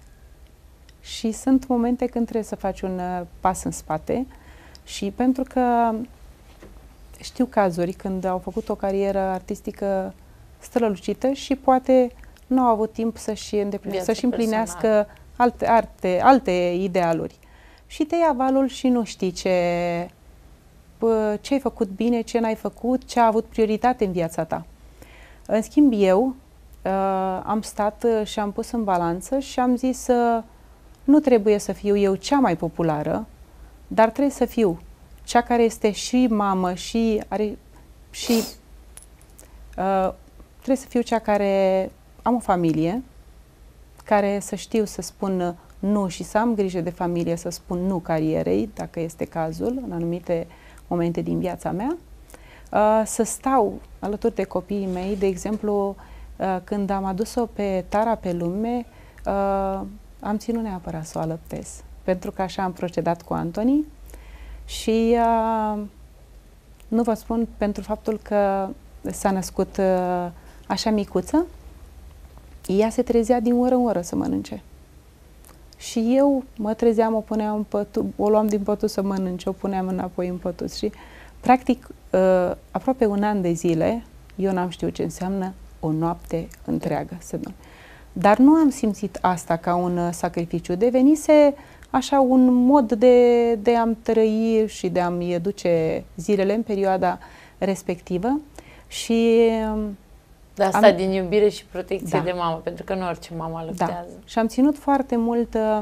Și sunt momente când trebuie să faci un uh, pas în spate și pentru că știu cazuri când au făcut o carieră artistică strălucită și poate nu au avut timp să-și, îndepline, să-și împlinească alte, alte, alte idealuri. Și te ia valul și nu știi ce, ce ai făcut bine, ce n-ai făcut, ce a avut prioritate în viața ta. În schimb, eu uh, am stat și am pus în balanță și am zis să uh, nu trebuie să fiu eu cea mai populară, dar trebuie să fiu cea care este și mamă și are și uh, trebuie să fiu cea care am o familie, care să știu să spun nu și să am grijă de familie, să spun nu carierei, dacă este cazul, în anumite momente din viața mea, uh, să stau alături de copiii mei, de exemplu, uh, când am adus-o pe Tara pe lume, uh, am ținut neapărat să o alăptez, pentru că așa am procedat cu Antoni și uh, nu vă spun pentru faptul că s-a născut uh, așa micuță, ea se trezea din oră în oră să mănânce. Și eu mă trezeam, o puneam în pătu, o luam din pătus să mănânce, o puneam înapoi în pătus și practic uh, aproape un an de zile eu n-am știut ce înseamnă o noapte întreagă să dorm. Dar nu am simțit asta ca un uh, sacrificiu. Devenise așa un mod de, de a-mi trăi și de a-mi duce zilele în perioada respectivă și um, de asta am, din iubire și protecție da. de mamă, pentru că nu orice mamă luptează. Da. Și am ținut foarte mult uh,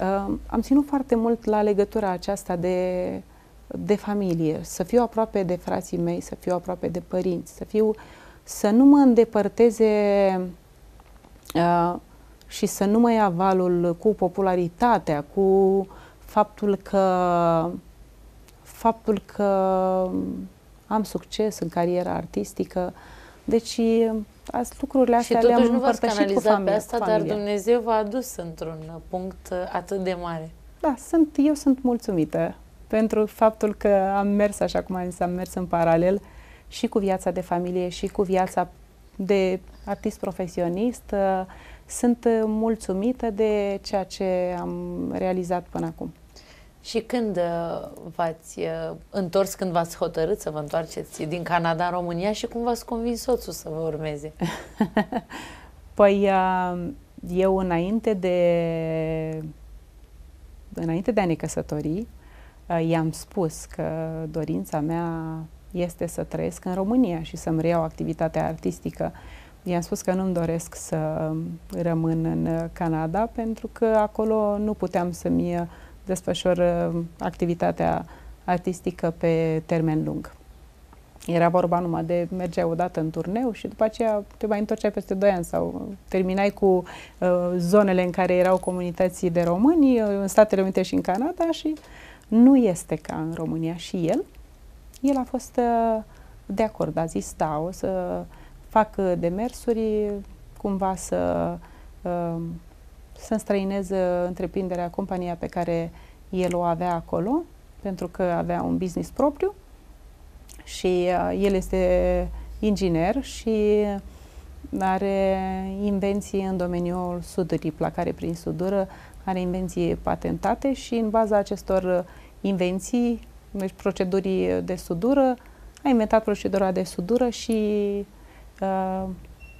uh, am ținut foarte mult la legătura aceasta de, de familie, să fiu aproape de frații mei, să fiu aproape de părinți, să fiu să nu mă îndepărteze uh, și să nu mai ia valul cu popularitatea, cu faptul că faptul că am succes în cariera artistică. Deci azi, lucrurile astea și le-am împărtășit cu familie, pe asta, familia. dar Dumnezeu v-a adus într-un punct atât de mare. Da, sunt, eu sunt mulțumită pentru faptul că am mers, așa cum am zis, am mers în paralel și cu viața de familie și cu viața de artist profesionist. Uh, sunt mulțumită de ceea ce am realizat până acum. Și când uh, v-ați uh, întors, când v-ați hotărât să vă întoarceți din Canada în România și cum v-ați convins soțul să vă urmeze? [LAUGHS] păi eu înainte de înainte de a ne căsători, i-am spus că dorința mea este să trăiesc în România și să-mi reiau activitatea artistică. I-am spus că nu-mi doresc să rămân în Canada pentru că acolo nu puteam să-mi desfășor uh, activitatea artistică pe termen lung. Era vorba numai de mergeai odată în turneu și după aceea te mai întorceai peste 2 ani sau terminai cu uh, zonele în care erau comunității de români uh, în Statele Unite și în Canada și nu este ca în România și el el a fost uh, de acord, a zis da, o să fac uh, demersuri cumva să uh, să înstrăinez întreprinderea, compania pe care el o avea acolo, pentru că avea un business propriu și el este inginer și are invenții în domeniul sudurii, placare prin sudură, are invenții patentate și în baza acestor invenții deci procedurii de sudură, a inventat procedura de sudură și uh,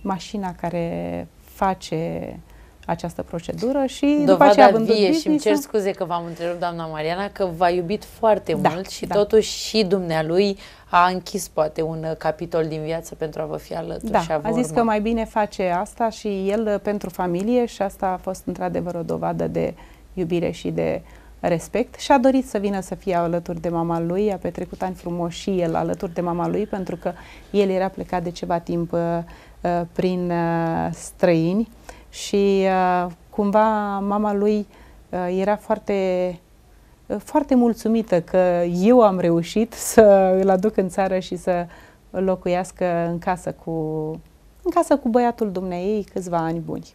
mașina care face această procedură și Dovada după aceea vie și îmi cer scuze că v-am întrerupt, doamna Mariana, că v-a iubit foarte da, mult și da. totuși și dumnealui a închis poate un capitol din viață pentru a vă fi alături da, și a vă a zis urma. că mai bine face asta și el pentru familie și asta a fost într-adevăr o dovadă de iubire și de respect și a dorit să vină să fie alături de mama lui, a petrecut ani frumoși și el alături de mama lui pentru că el era plecat de ceva timp uh, uh, prin uh, străini și uh, cumva mama lui uh, era foarte uh, foarte mulțumită că eu am reușit să îl aduc în țară și să locuiască în casă cu în casă cu băiatul dumneei câțiva ani buni.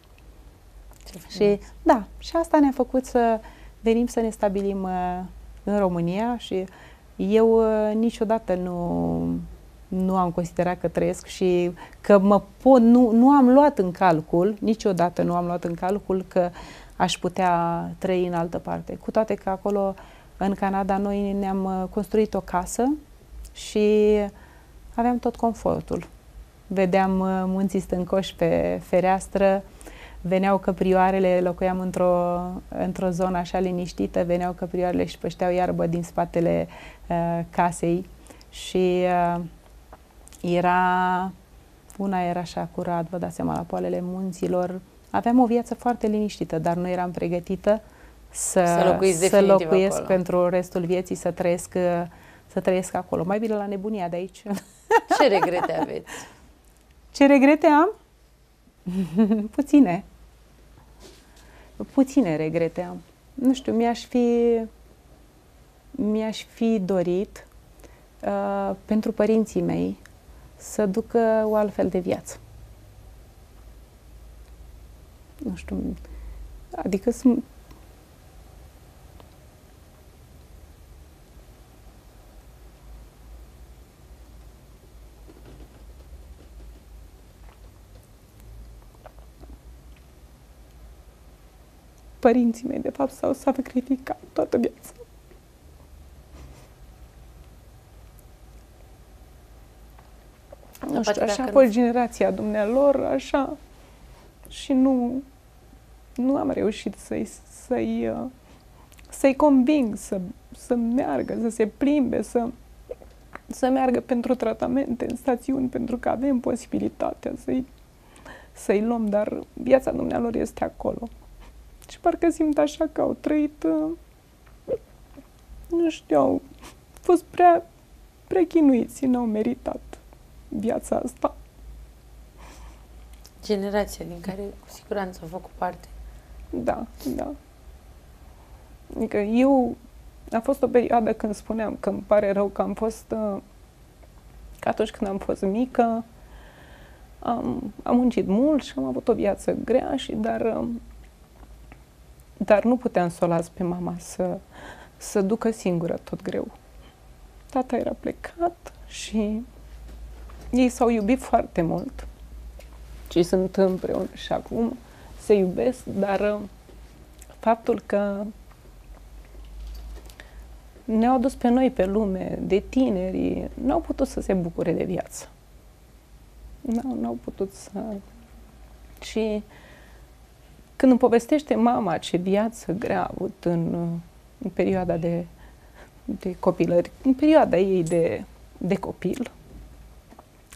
Și da, și asta ne-a făcut să venim să ne stabilim uh, în România și eu uh, niciodată nu, nu am considerat că trăiesc și că mă pot, nu, nu am luat în calcul, niciodată nu am luat în calcul că aș putea trăi în altă parte. Cu toate că acolo, în Canada, noi ne-am uh, construit o casă și aveam tot confortul. vedeam uh, munții stâncoși pe fereastră, veneau căprioarele, locuiam într-o, într-o zonă așa liniștită, veneau căprioarele și pășteau iarbă din spatele uh, casei și uh, era, una era așa curat, vă dați seama, la poalele munților. Aveam o viață foarte liniștită, dar nu eram pregătită să, să, să locuiesc acolo. pentru restul vieții, să trăiesc, să trăiesc acolo. Mai bine la nebunia de aici. [LAUGHS] Ce regrete aveți? Ce regrete am? [LAUGHS] Puține. Puține regrete am. Nu știu, mi-aș fi mi-aș fi dorit uh, pentru părinții mei să ducă o altfel de viață. Nu știu, adică sunt părinții mei, de fapt, s-au sacrificat toată viața. Nu știu, așa a fost generația dumnealor, așa, și nu, nu am reușit să-i, să-i, uh, să-i conving să, să meargă, să se plimbe, să, să meargă pentru tratamente în stațiuni, pentru că avem posibilitatea să-i, să-i luăm, dar viața dumnealor este acolo. Și parcă simt așa că au trăit, uh, nu știu, au fost prea, prea chinuiți, n-au meritat viața asta. Generația din care cu siguranță au făcut parte. Da, da. Adică eu, a fost o perioadă când spuneam că îmi pare rău că am fost, uh, că atunci când am fost mică, am, am muncit mult și am avut o viață grea și dar um, dar nu puteam să o las pe mama să, să ducă singură tot greu. Tata era plecat și ei s-au iubit foarte mult și sunt împreună și acum se iubesc, dar uh, faptul că ne-au adus pe noi pe lume, de tineri, n-au putut să se bucure de viață. N-au, n-au putut să... Și când îmi povestește mama ce viață grea a avut în, în perioada de, de copilări, în perioada ei de, de copil,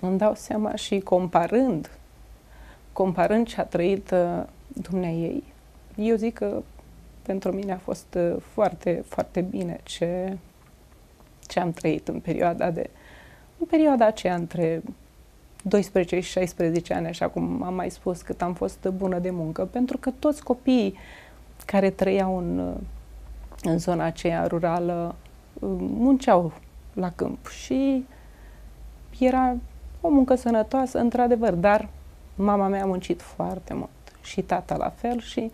îmi dau seama și comparând, comparând ce a trăit uh, dumnea ei, eu zic că pentru mine a fost uh, foarte, foarte bine ce, ce am trăit în perioada de în perioada aceea între 12 și 16 ani, așa cum am mai spus, cât am fost bună de muncă, pentru că toți copiii care trăiau în, în zona aceea rurală munceau la câmp și era o muncă sănătoasă, într-adevăr, dar mama mea a muncit foarte mult și tata la fel și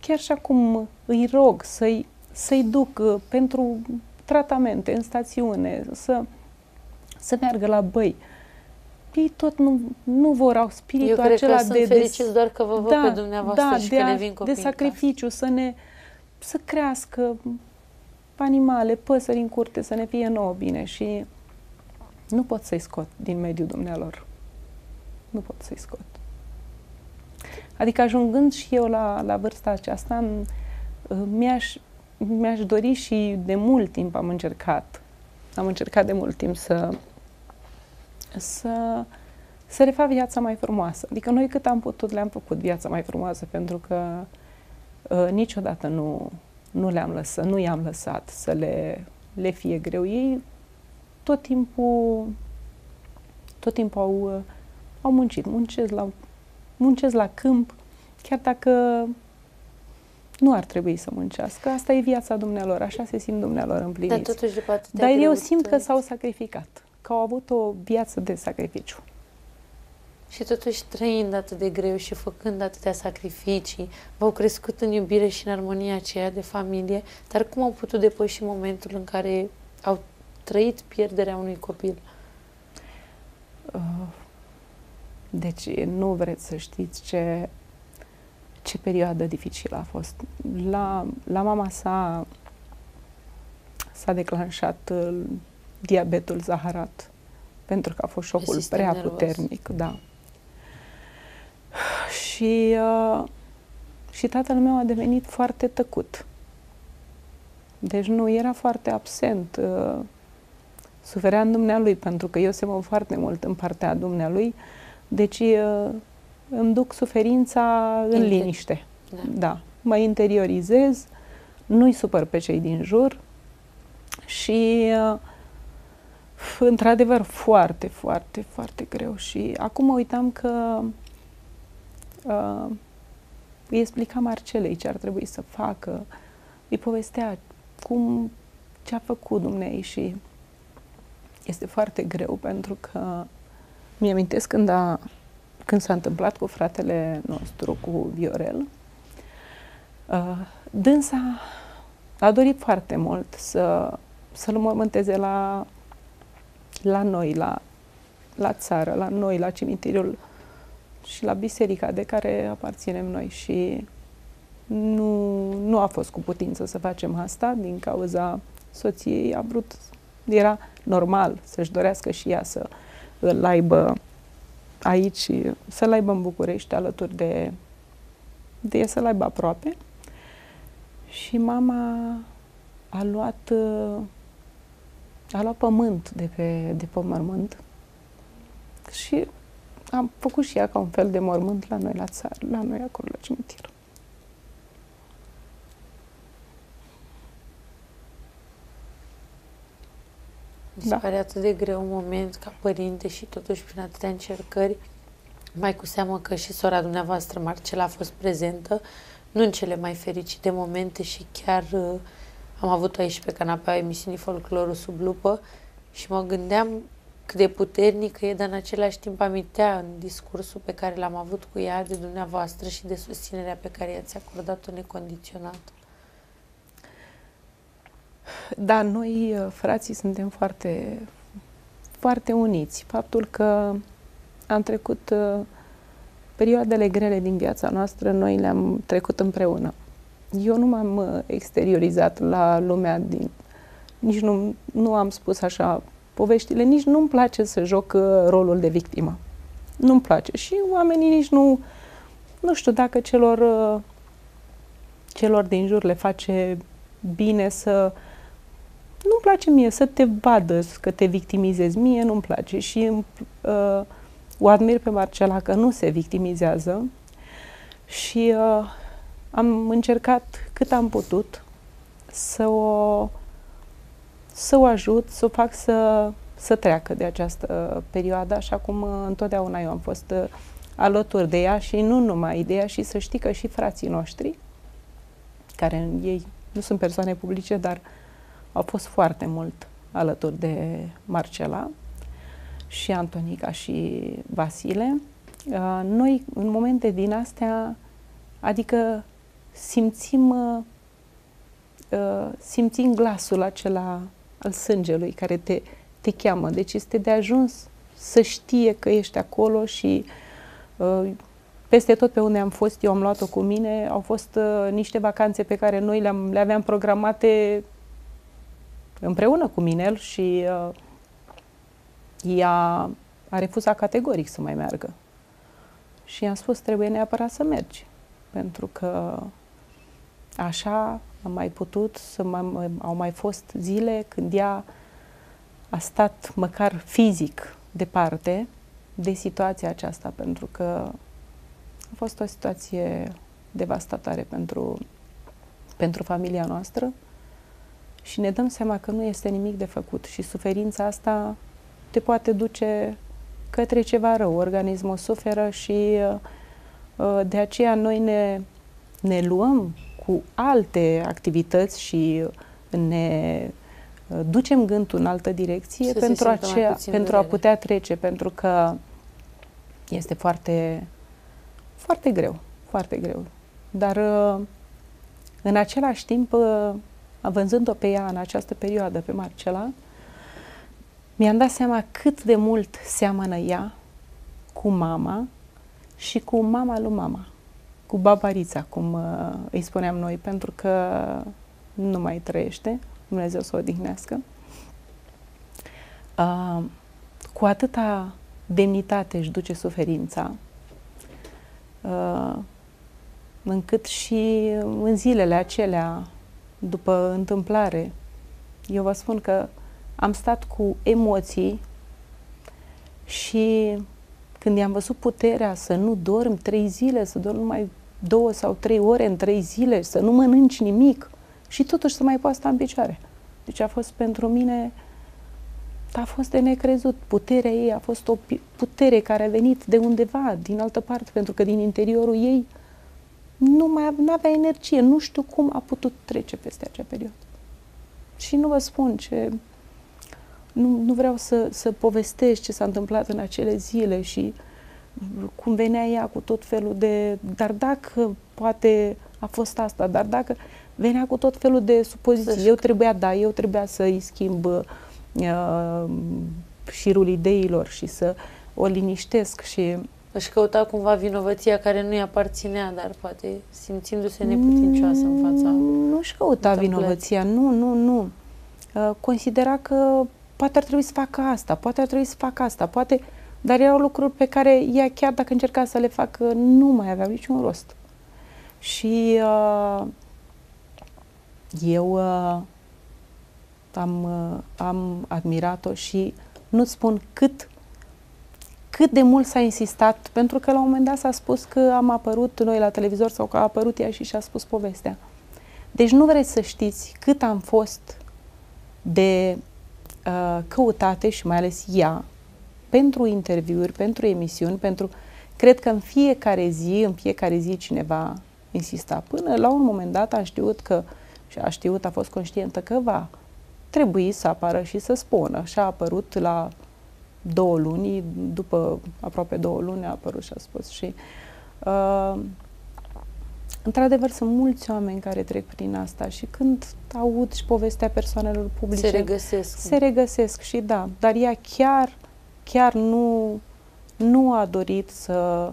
chiar și acum îi rog să-i, să-i duc pentru tratamente în stațiune, să, să meargă la băi, ei tot nu, nu vor, au spiritul Eu cred acela că de... fericiți de, doar că vă văd da, pe dumneavoastră da, și de că le vin De sacrificiu, să ne, să crească animale, păsări în curte, să ne fie nouă bine și nu pot să-i scot din mediul dumnealor. Nu pot să-i scot. Adică ajungând și eu la, la vârsta aceasta, mi-aș, mi-aș dori și de mult timp am încercat, am încercat de mult timp să să, să le fac viața mai frumoasă. Adică noi cât am putut le-am făcut viața mai frumoasă pentru că uh, niciodată nu, nu le-am lăsat, nu i-am lăsat să le, le fie greu. Ei tot timpul, tot timpul au, uh, au muncit, muncesc la, muncesc la câmp, chiar dacă nu ar trebui să muncească. Asta e viața dumnealor, așa se simt dumnealor împliniți. Dar totuși după Dar eu simt că s-au sacrificat că au avut o viață de sacrificiu. Și totuși trăind atât de greu și făcând atâtea sacrificii, v-au crescut în iubire și în armonia aceea de familie, dar cum au putut depăși momentul în care au trăit pierderea unui copil? Uh, deci nu vreți să știți ce, ce perioadă dificilă a fost. La, la mama sa s-a declanșat diabetul zaharat pentru că a fost șocul prea nervos. puternic, da. Și, uh, și tatăl meu a devenit foarte tăcut. Deci nu, era foarte absent. Uh, suferea în dumnealui, pentru că eu se mă foarte mult în partea dumnealui. Deci uh, îmi duc suferința în Inter- liniște. Da. da. Mă interiorizez, nu-i supăr pe cei din jur și uh, într-adevăr foarte, foarte, foarte greu. Și acum mă uitam că uh, îi explica Marcelei ce ar trebui să facă, îi povestea cum, ce a făcut Dumnezeu și este foarte greu pentru că mi-amintesc când, a, când s-a întâmplat cu fratele nostru, cu Viorel, uh, dânsa a dorit foarte mult să, să-l mormânteze la, la noi, la, la țară, la noi, la cimitirul și la biserica de care aparținem noi și nu, nu a fost cu putință să facem asta din cauza soției. A vrut, era normal să-și dorească și ea să îl aibă aici, să-l aibă în București alături de, de ea, să-l aibă aproape. Și mama a luat, a luat pământ de pe, de pe mormânt și am făcut și ea ca un fel de mormânt la noi la țară, la noi acolo la cimitir. Mi se da. pare atât de greu un moment ca părinte și totuși prin atâtea încercări, mai cu seamă că și sora dumneavoastră, Marcela, a fost prezentă, nu în cele mai fericite momente și chiar uh, am avut aici pe canapea emisiunii Folclorul sub lupă și mă gândeam cât de puternică e, dar în același timp amintea în discursul pe care l-am avut cu ea de dumneavoastră și de susținerea pe care i-ați acordat-o necondiționat. Da, noi, uh, frații, suntem foarte, foarte uniți. Faptul că am trecut uh, perioadele grele din viața noastră, noi le-am trecut împreună. Eu nu m-am uh, exteriorizat la lumea din... Nici nu, nu am spus așa poveștile, nici nu-mi place să joc rolul de victimă. Nu-mi place. Și oamenii nici nu... Nu știu dacă celor, celor din jur le face bine să nu-mi place mie să te vadă că te victimizezi. Mie nu-mi place și uh, o admir pe Marcela că nu se victimizează și uh, am încercat cât am putut să o, să o ajut, să o fac să, să treacă de această perioadă, așa cum uh, întotdeauna eu am fost uh, alături de ea și nu numai de ea și să știi că și frații noștri, care ei nu sunt persoane publice, dar uh, au fost foarte mult alături de Marcela și Antonica și Vasile. Uh, noi, în momente din astea, adică simțim, uh, uh, simțim glasul acela al sângelui care te, te cheamă. Deci este de ajuns să știe că ești acolo și peste tot pe unde am fost, eu am luat-o cu mine, au fost niște vacanțe pe care noi le-am, le aveam programate împreună cu mine și uh, ea a refuzat categoric să mai meargă. Și i-am spus, trebuie neapărat să mergi. Pentru că așa am mai putut, să mai, au mai fost zile când ea a stat măcar fizic departe de situația aceasta, pentru că a fost o situație devastatoare pentru, pentru familia noastră și ne dăm seama că nu este nimic de făcut și suferința asta te poate duce către ceva rău. Organismul suferă și uh, de aceea noi ne, ne luăm cu alte activități și ne uh, ducem gândul în altă direcție pentru, aceea, pentru a putea trece, pentru că este foarte, foarte greu, foarte greu. Dar uh, în același timp văzând-o pe ea în această perioadă, pe Marcela, mi-am dat seama cât de mult seamănă ea cu mama și cu mama lui mama, cu babarița, cum uh, îi spuneam noi, pentru că nu mai trăiește, Dumnezeu să o odihnească. Uh, cu atâta demnitate își duce suferința, uh, încât și în zilele acelea, după întâmplare, eu vă spun că am stat cu emoții și când i-am văzut puterea să nu dorm trei zile, să dorm numai două sau trei ore în trei zile, să nu mănânci nimic și totuși să mai poată sta în picioare. Deci a fost pentru mine, a fost de necrezut. Puterea ei a fost o putere care a venit de undeva, din altă parte, pentru că din interiorul ei nu mai avea energie. Nu știu cum a putut trece peste acea perioadă. Și nu vă spun ce... Nu, nu vreau să, să povestesc ce s-a întâmplat în acele zile și cum venea ea cu tot felul de... Dar dacă poate a fost asta, dar dacă venea cu tot felul de supoziții, eu trebuia, da, eu trebuia să îi schimb uh, șirul ideilor și să o liniștesc și își căuta cumva vinovăția care nu-i aparținea, dar poate simțindu-se neputincioasă în fața Nu își căuta vinovăția, nu, nu, nu. Uh, considera că poate ar trebui să facă asta, poate ar trebui să facă asta, poate... Dar erau lucruri pe care ea, chiar dacă încerca să le facă, nu mai aveau niciun rost. Și uh, eu uh, am, uh, am admirat-o și nu-ți spun cât cât de mult s-a insistat, pentru că la un moment dat s-a spus că am apărut noi la televizor sau că a apărut ea și și-a spus povestea. Deci nu vreți să știți cât am fost de uh, căutate și mai ales ea pentru interviuri, pentru emisiuni, pentru... Cred că în fiecare zi, în fiecare zi cineva insista. Până la un moment dat a știut că, și a știut, a fost conștientă că va trebui să apară și să spună. Și a apărut la două luni, după aproape două luni a apărut și a spus și uh, într-adevăr sunt mulți oameni care trec prin asta și când aud și povestea persoanelor publice se regăsesc. Se regăsesc și da, dar ea chiar chiar nu nu a dorit să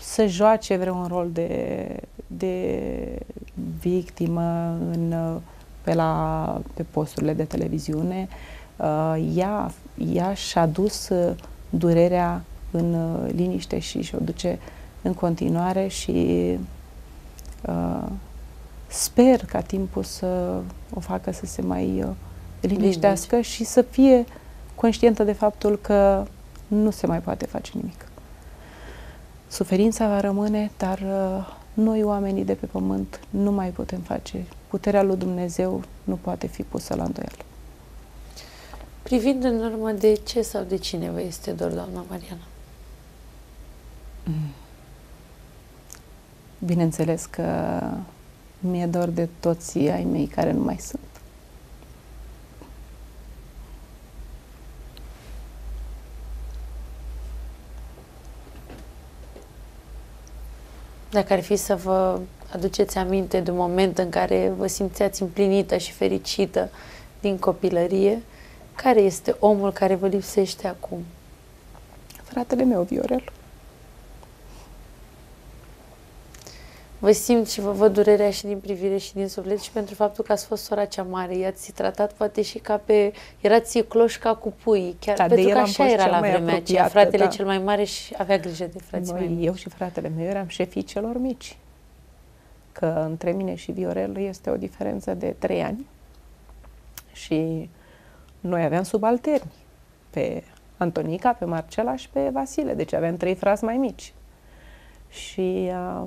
să joace vreun rol de, de victimă în, pe, la, pe posturile de televiziune. Uh, ea ea și-a dus uh, durerea în uh, liniște și și-o duce în continuare și uh, sper ca timpul să o facă să se mai uh, liniștească Bine. și să fie conștientă de faptul că nu se mai poate face nimic. Suferința va rămâne, dar uh, noi, oamenii de pe pământ, nu mai putem face. Puterea lui Dumnezeu nu poate fi pusă la îndoială. Privind în urmă, de ce sau de cine vă este dor, doamna Mariana? Mm. Bineînțeles că mi-e dor de toți ai mei care nu mai sunt. Dacă ar fi să vă aduceți aminte de un moment în care vă simțeați împlinită și fericită din copilărie, care este omul care vă lipsește acum? Fratele meu, Viorel. Vă simt și vă văd durerea și din privire și din suflet și pentru faptul că ați fost sora cea mare. I-ați tratat poate și ca pe... Erați cloși ca cu pui. Chiar da, pentru că așa era la vremea aceea. Fratele da. cel mai mare și avea grijă de frații Noi, mai mici. Eu și fratele meu eram șefii celor mici. Că între mine și Viorel este o diferență de trei ani. Și noi aveam subalterni pe Antonica, pe Marcela și pe Vasile, deci aveam trei frați mai mici. Și uh,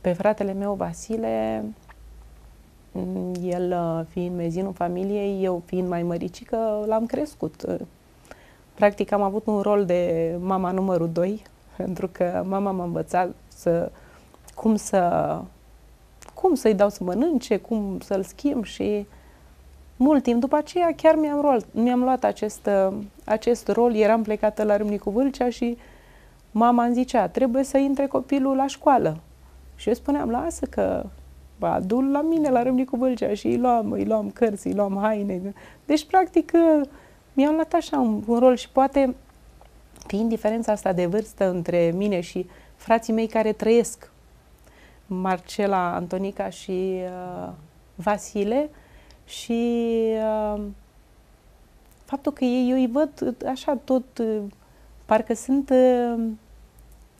pe fratele meu, Vasile, mm, el uh, fiind mezinul familiei, eu fiind mai măricică, l-am crescut. Practic am avut un rol de mama numărul 2, [LAUGHS] pentru că mama m-a învățat să, cum să cum să-i dau să mănânce, cum să-l schimb și mult timp după aceea chiar mi-am, rol, mi-am luat acest, uh, acest rol, eram plecată la Râmnicu Vâlcea și mama îmi zicea, trebuie să intre copilul la școală. Și eu spuneam, lasă că adu la mine la Râmnicu Vâlcea și îi luam, îi luam cărți, îi luam haine. Deci, practic, uh, mi-am luat așa un, un rol și poate, fiind diferența asta de vârstă între mine și frații mei care trăiesc, Marcela, Antonica și uh, Vasile, și uh, faptul că ei, eu îi văd așa tot, parcă sunt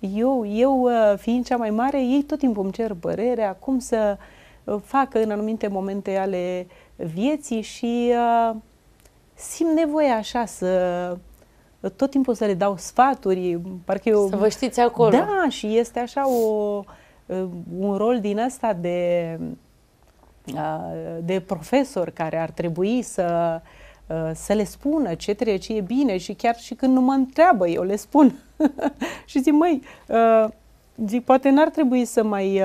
eu, eu fiind cea mai mare, ei tot timpul îmi cer părerea, cum să facă în anumite momente ale vieții și uh, simt nevoia așa să tot timpul să le dau sfaturi, parcă eu... Să vă știți acolo. Da, și este așa o, un rol din ăsta de, de profesor care ar trebui să, să le spună ce trebuie, ce e bine și chiar și când nu mă întreabă, eu le spun. [LAUGHS] și zic, măi, zic, poate n-ar trebui să mai...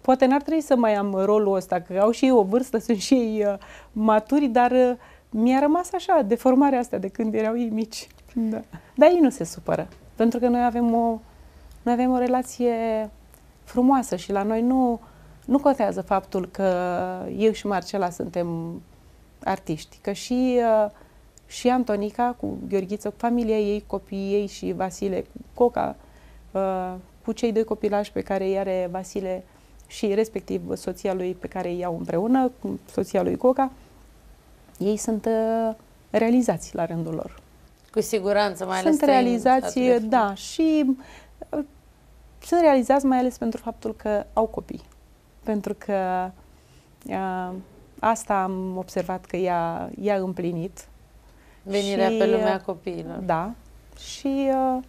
Poate n-ar trebui să mai am rolul ăsta, că au și ei o vârstă, [LAUGHS] sunt și ei maturi, dar mi-a rămas așa, deformarea asta de când erau ei mici. Da. Dar ei nu se supără, pentru că noi avem o, noi avem o relație frumoasă și la noi nu, nu contează faptul că eu și Marcela suntem artiști, că și, uh, și Antonica cu Gheorghiță, cu familia ei, copiii ei și Vasile cu Coca, uh, cu cei doi copilași pe care îi are Vasile și respectiv soția lui pe care îi iau împreună, cu soția lui Coca, ei sunt uh, realizați la rândul lor. Cu siguranță, mai ales Sunt realizați, da, și uh, sunt realizați mai ales pentru faptul că au copii. Pentru că uh, asta am observat că i-a, i-a împlinit. Venirea și, pe lumea uh, copiilor. Da. Și uh,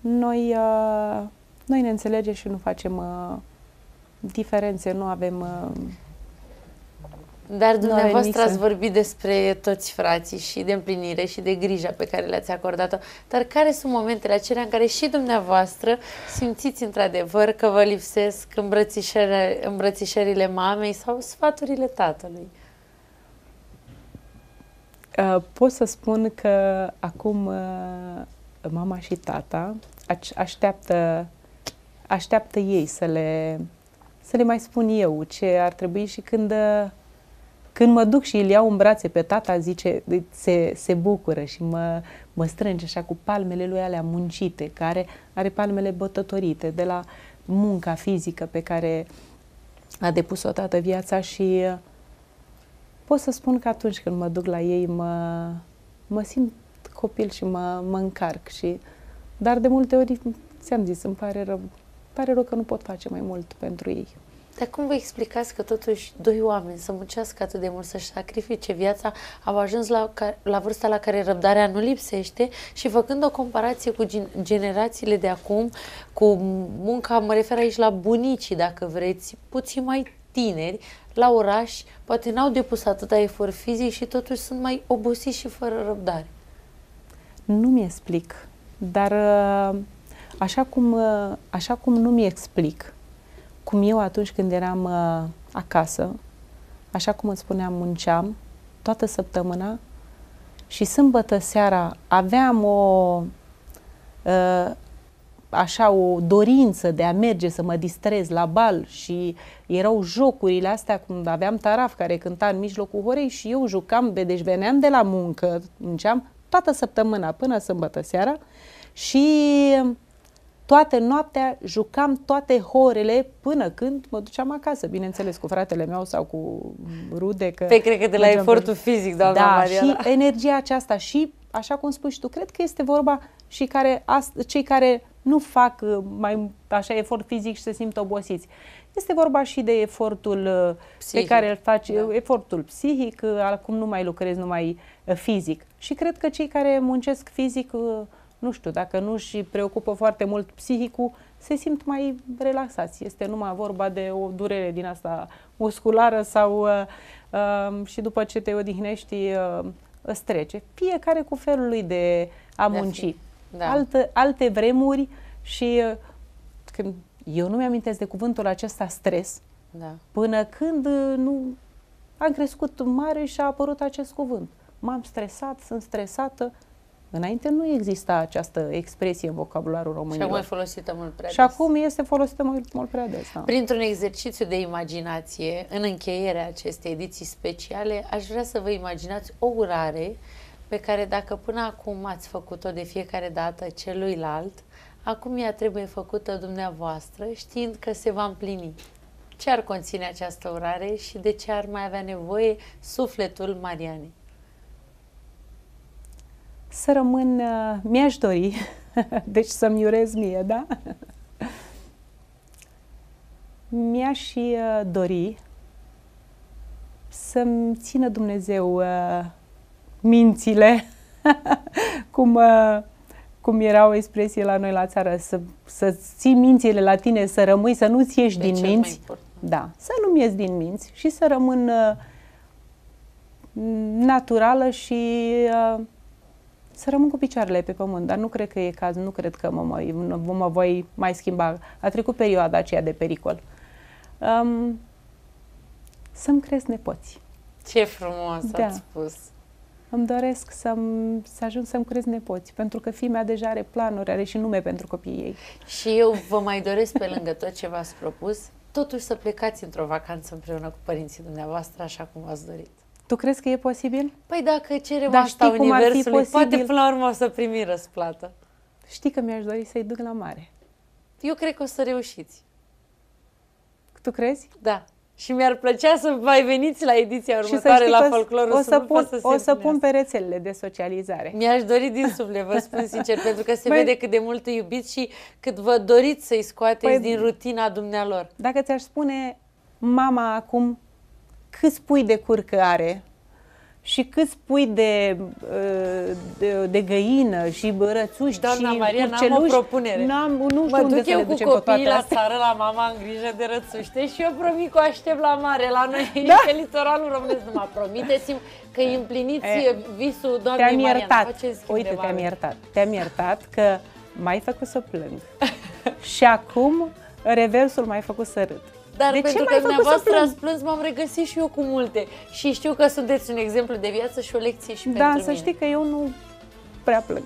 noi, uh, noi ne înțelegem și nu facem uh, diferențe, nu avem uh, dar dumneavoastră ați vorbit despre toți frații și de împlinire și de grija pe care le-ați acordat-o. Dar care sunt momentele acelea în care și dumneavoastră simțiți într-adevăr că vă lipsesc îmbrățișările, îmbrățișările mamei sau sfaturile tatălui? Uh, pot să spun că acum uh, mama și tata așteaptă, așteaptă ei să le, să le mai spun eu ce ar trebui și când uh, când mă duc și îl iau în brațe pe tata, zice, se, se bucură și mă, mă strânge așa cu palmele lui alea muncite, care are palmele bătătorite de la munca fizică pe care a depus-o toată viața și uh, pot să spun că atunci când mă duc la ei mă, mă simt copil și mă, mă încarc și dar de multe ori ți-am zis, îmi pare rău, pare rău că nu pot face mai mult pentru ei. Dar cum vă explicați că totuși doi oameni să muncească atât de mult, să-și sacrifice viața, au ajuns la, la vârsta la care răbdarea nu lipsește și făcând o comparație cu generațiile de acum, cu munca, mă refer aici la bunicii, dacă vreți, puțin mai tineri, la oraș, poate n-au depus atâta efort fizic și totuși sunt mai obosiți și fără răbdare. Nu mi explic, dar uh, așa cum, uh, așa cum nu mi explic cum eu atunci când eram uh, acasă, așa cum îți spuneam, munceam toată săptămâna și sâmbătă seara aveam o uh, așa o dorință de a merge să mă distrez la bal și erau jocurile astea când aveam taraf care cânta în mijlocul horei și eu jucam, deci veneam de la muncă, munceam toată săptămâna până sâmbătă seara și toată noaptea jucam toate horele până când mă duceam acasă, bineînțeles, cu fratele meu sau cu rude. Că pe cred că de la efortul pe... fizic, doamna da, Mariana. și energia aceasta și, așa cum spui și tu, cred că este vorba și care, cei care nu fac uh, mai așa efort fizic și se simt obosiți. Este vorba și de efortul uh, psihic. pe care îl faci, da. efortul psihic, uh, acum nu mai lucrezi numai fizic. Și cred că cei care muncesc fizic nu știu, dacă nu și preocupă foarte mult psihicul, se simt mai relaxați. Este numai vorba de o durere din asta musculară sau uh, uh, și după ce te odihnești uh, îți trece. Fiecare cu felul lui de a de munci. A da. Alte, alte vremuri și uh, când eu nu mi-amintesc de cuvântul acesta stres, da. până când uh, nu am crescut mare și a apărut acest cuvânt. M-am stresat, sunt stresată, Înainte nu exista această expresie în vocabularul românilor. Și acum e folosită mult prea des. Și acum este folosită mult, mult prea des. Da. Printr-un exercițiu de imaginație, în încheierea acestei ediții speciale, aș vrea să vă imaginați o urare pe care dacă până acum ați făcut-o de fiecare dată celuilalt, acum ea trebuie făcută dumneavoastră, știind că se va împlini. Ce ar conține această urare și de ce ar mai avea nevoie sufletul Marianei? Să rămân, uh, mi-aș dori, [LAUGHS] deci să-mi iurez mie, da? Mi-aș și uh, dori să-mi țină Dumnezeu uh, mințile, [LAUGHS] cum, uh, cum era o expresie la noi la țară, să, să ții mințile la tine, să rămâi, să nu-ți ieși De din cel minți. mai important. Da, să nu-mi ies din minți și să rămân uh, naturală și uh, să rămân cu picioarele pe pământ, dar nu cred că e caz, nu cred că mă, mai, mă, mă voi mai schimba. A trecut perioada aceea de pericol. Um, să-mi cresc nepoți. Ce frumos Da. ați spus. Îmi doresc să, să ajung să-mi cresc nepoți, pentru că fii mea deja are planuri, are și nume pentru copiii ei. Și eu vă mai doresc pe lângă tot ce v-ați propus, totuși să plecați într-o vacanță împreună cu părinții dumneavoastră, așa cum v-ați dorit. Tu crezi că e posibil? Păi dacă cerem Dar asta știi cum ar fi Universului, poate posibil? până la urmă o să primi răsplată. Știi că mi-aș dori să-i duc la mare. Eu cred că o să reușiți. Tu crezi? Da. Și mi-ar plăcea să mai veniți la ediția Și să următoare știi la că folclorul o să, Sumul, pun, poate să o se să pun împlinească. pe rețelele de socializare. Mi-aș dori din suflet, vă spun sincer, [LAUGHS] pentru că se Băi- vede cât de mult îi iubiți și cât vă doriți să-i scoateți Păi- din rutina dumnealor. Dacă ți-aș spune mama acum câți pui de curcă are și câți pui de, uh, de, de găină și rățuși Doamna și Maria, n-am o curceluși, propunere. N-am, nu știu Mă unde duc să eu le cu ducem pe copiii toate la astea. țară, la mama în grijă de rățuște și eu promit că o aștept la mare, la noi [LAUGHS] Da. pe litoralul românesc. Numai promiteți-mi că îi împliniți E, visul doamnei Te-am Mariana. iertat. Faceți schimb Uite, de te-am oameni. iertat. Te-am iertat că m-ai făcut să plâng. [LAUGHS] și acum reversul m-ai făcut să râd. Dar de pentru ce că m-ai făcut să dumneavoastră plâng? ați plâns, m-am regăsit și eu cu multe. Și știu că sunteți un exemplu de viață și o lecție și Da, pentru să mine. știi că eu nu prea plâng.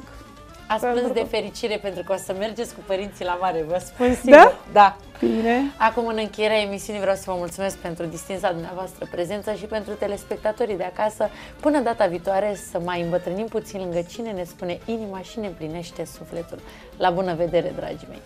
Ați pentru plâns de că- fericire pentru că o să mergeți cu părinții la mare, vă spun sigur. Da? Bine. Acum, în încheierea emisiunii, vreau să vă mulțumesc pentru distinsa dumneavoastră prezență și pentru telespectatorii de acasă. Până data viitoare să mai îmbătrânim puțin lângă cine ne spune inima și ne împlinește sufletul. La bună vedere, dragii mei!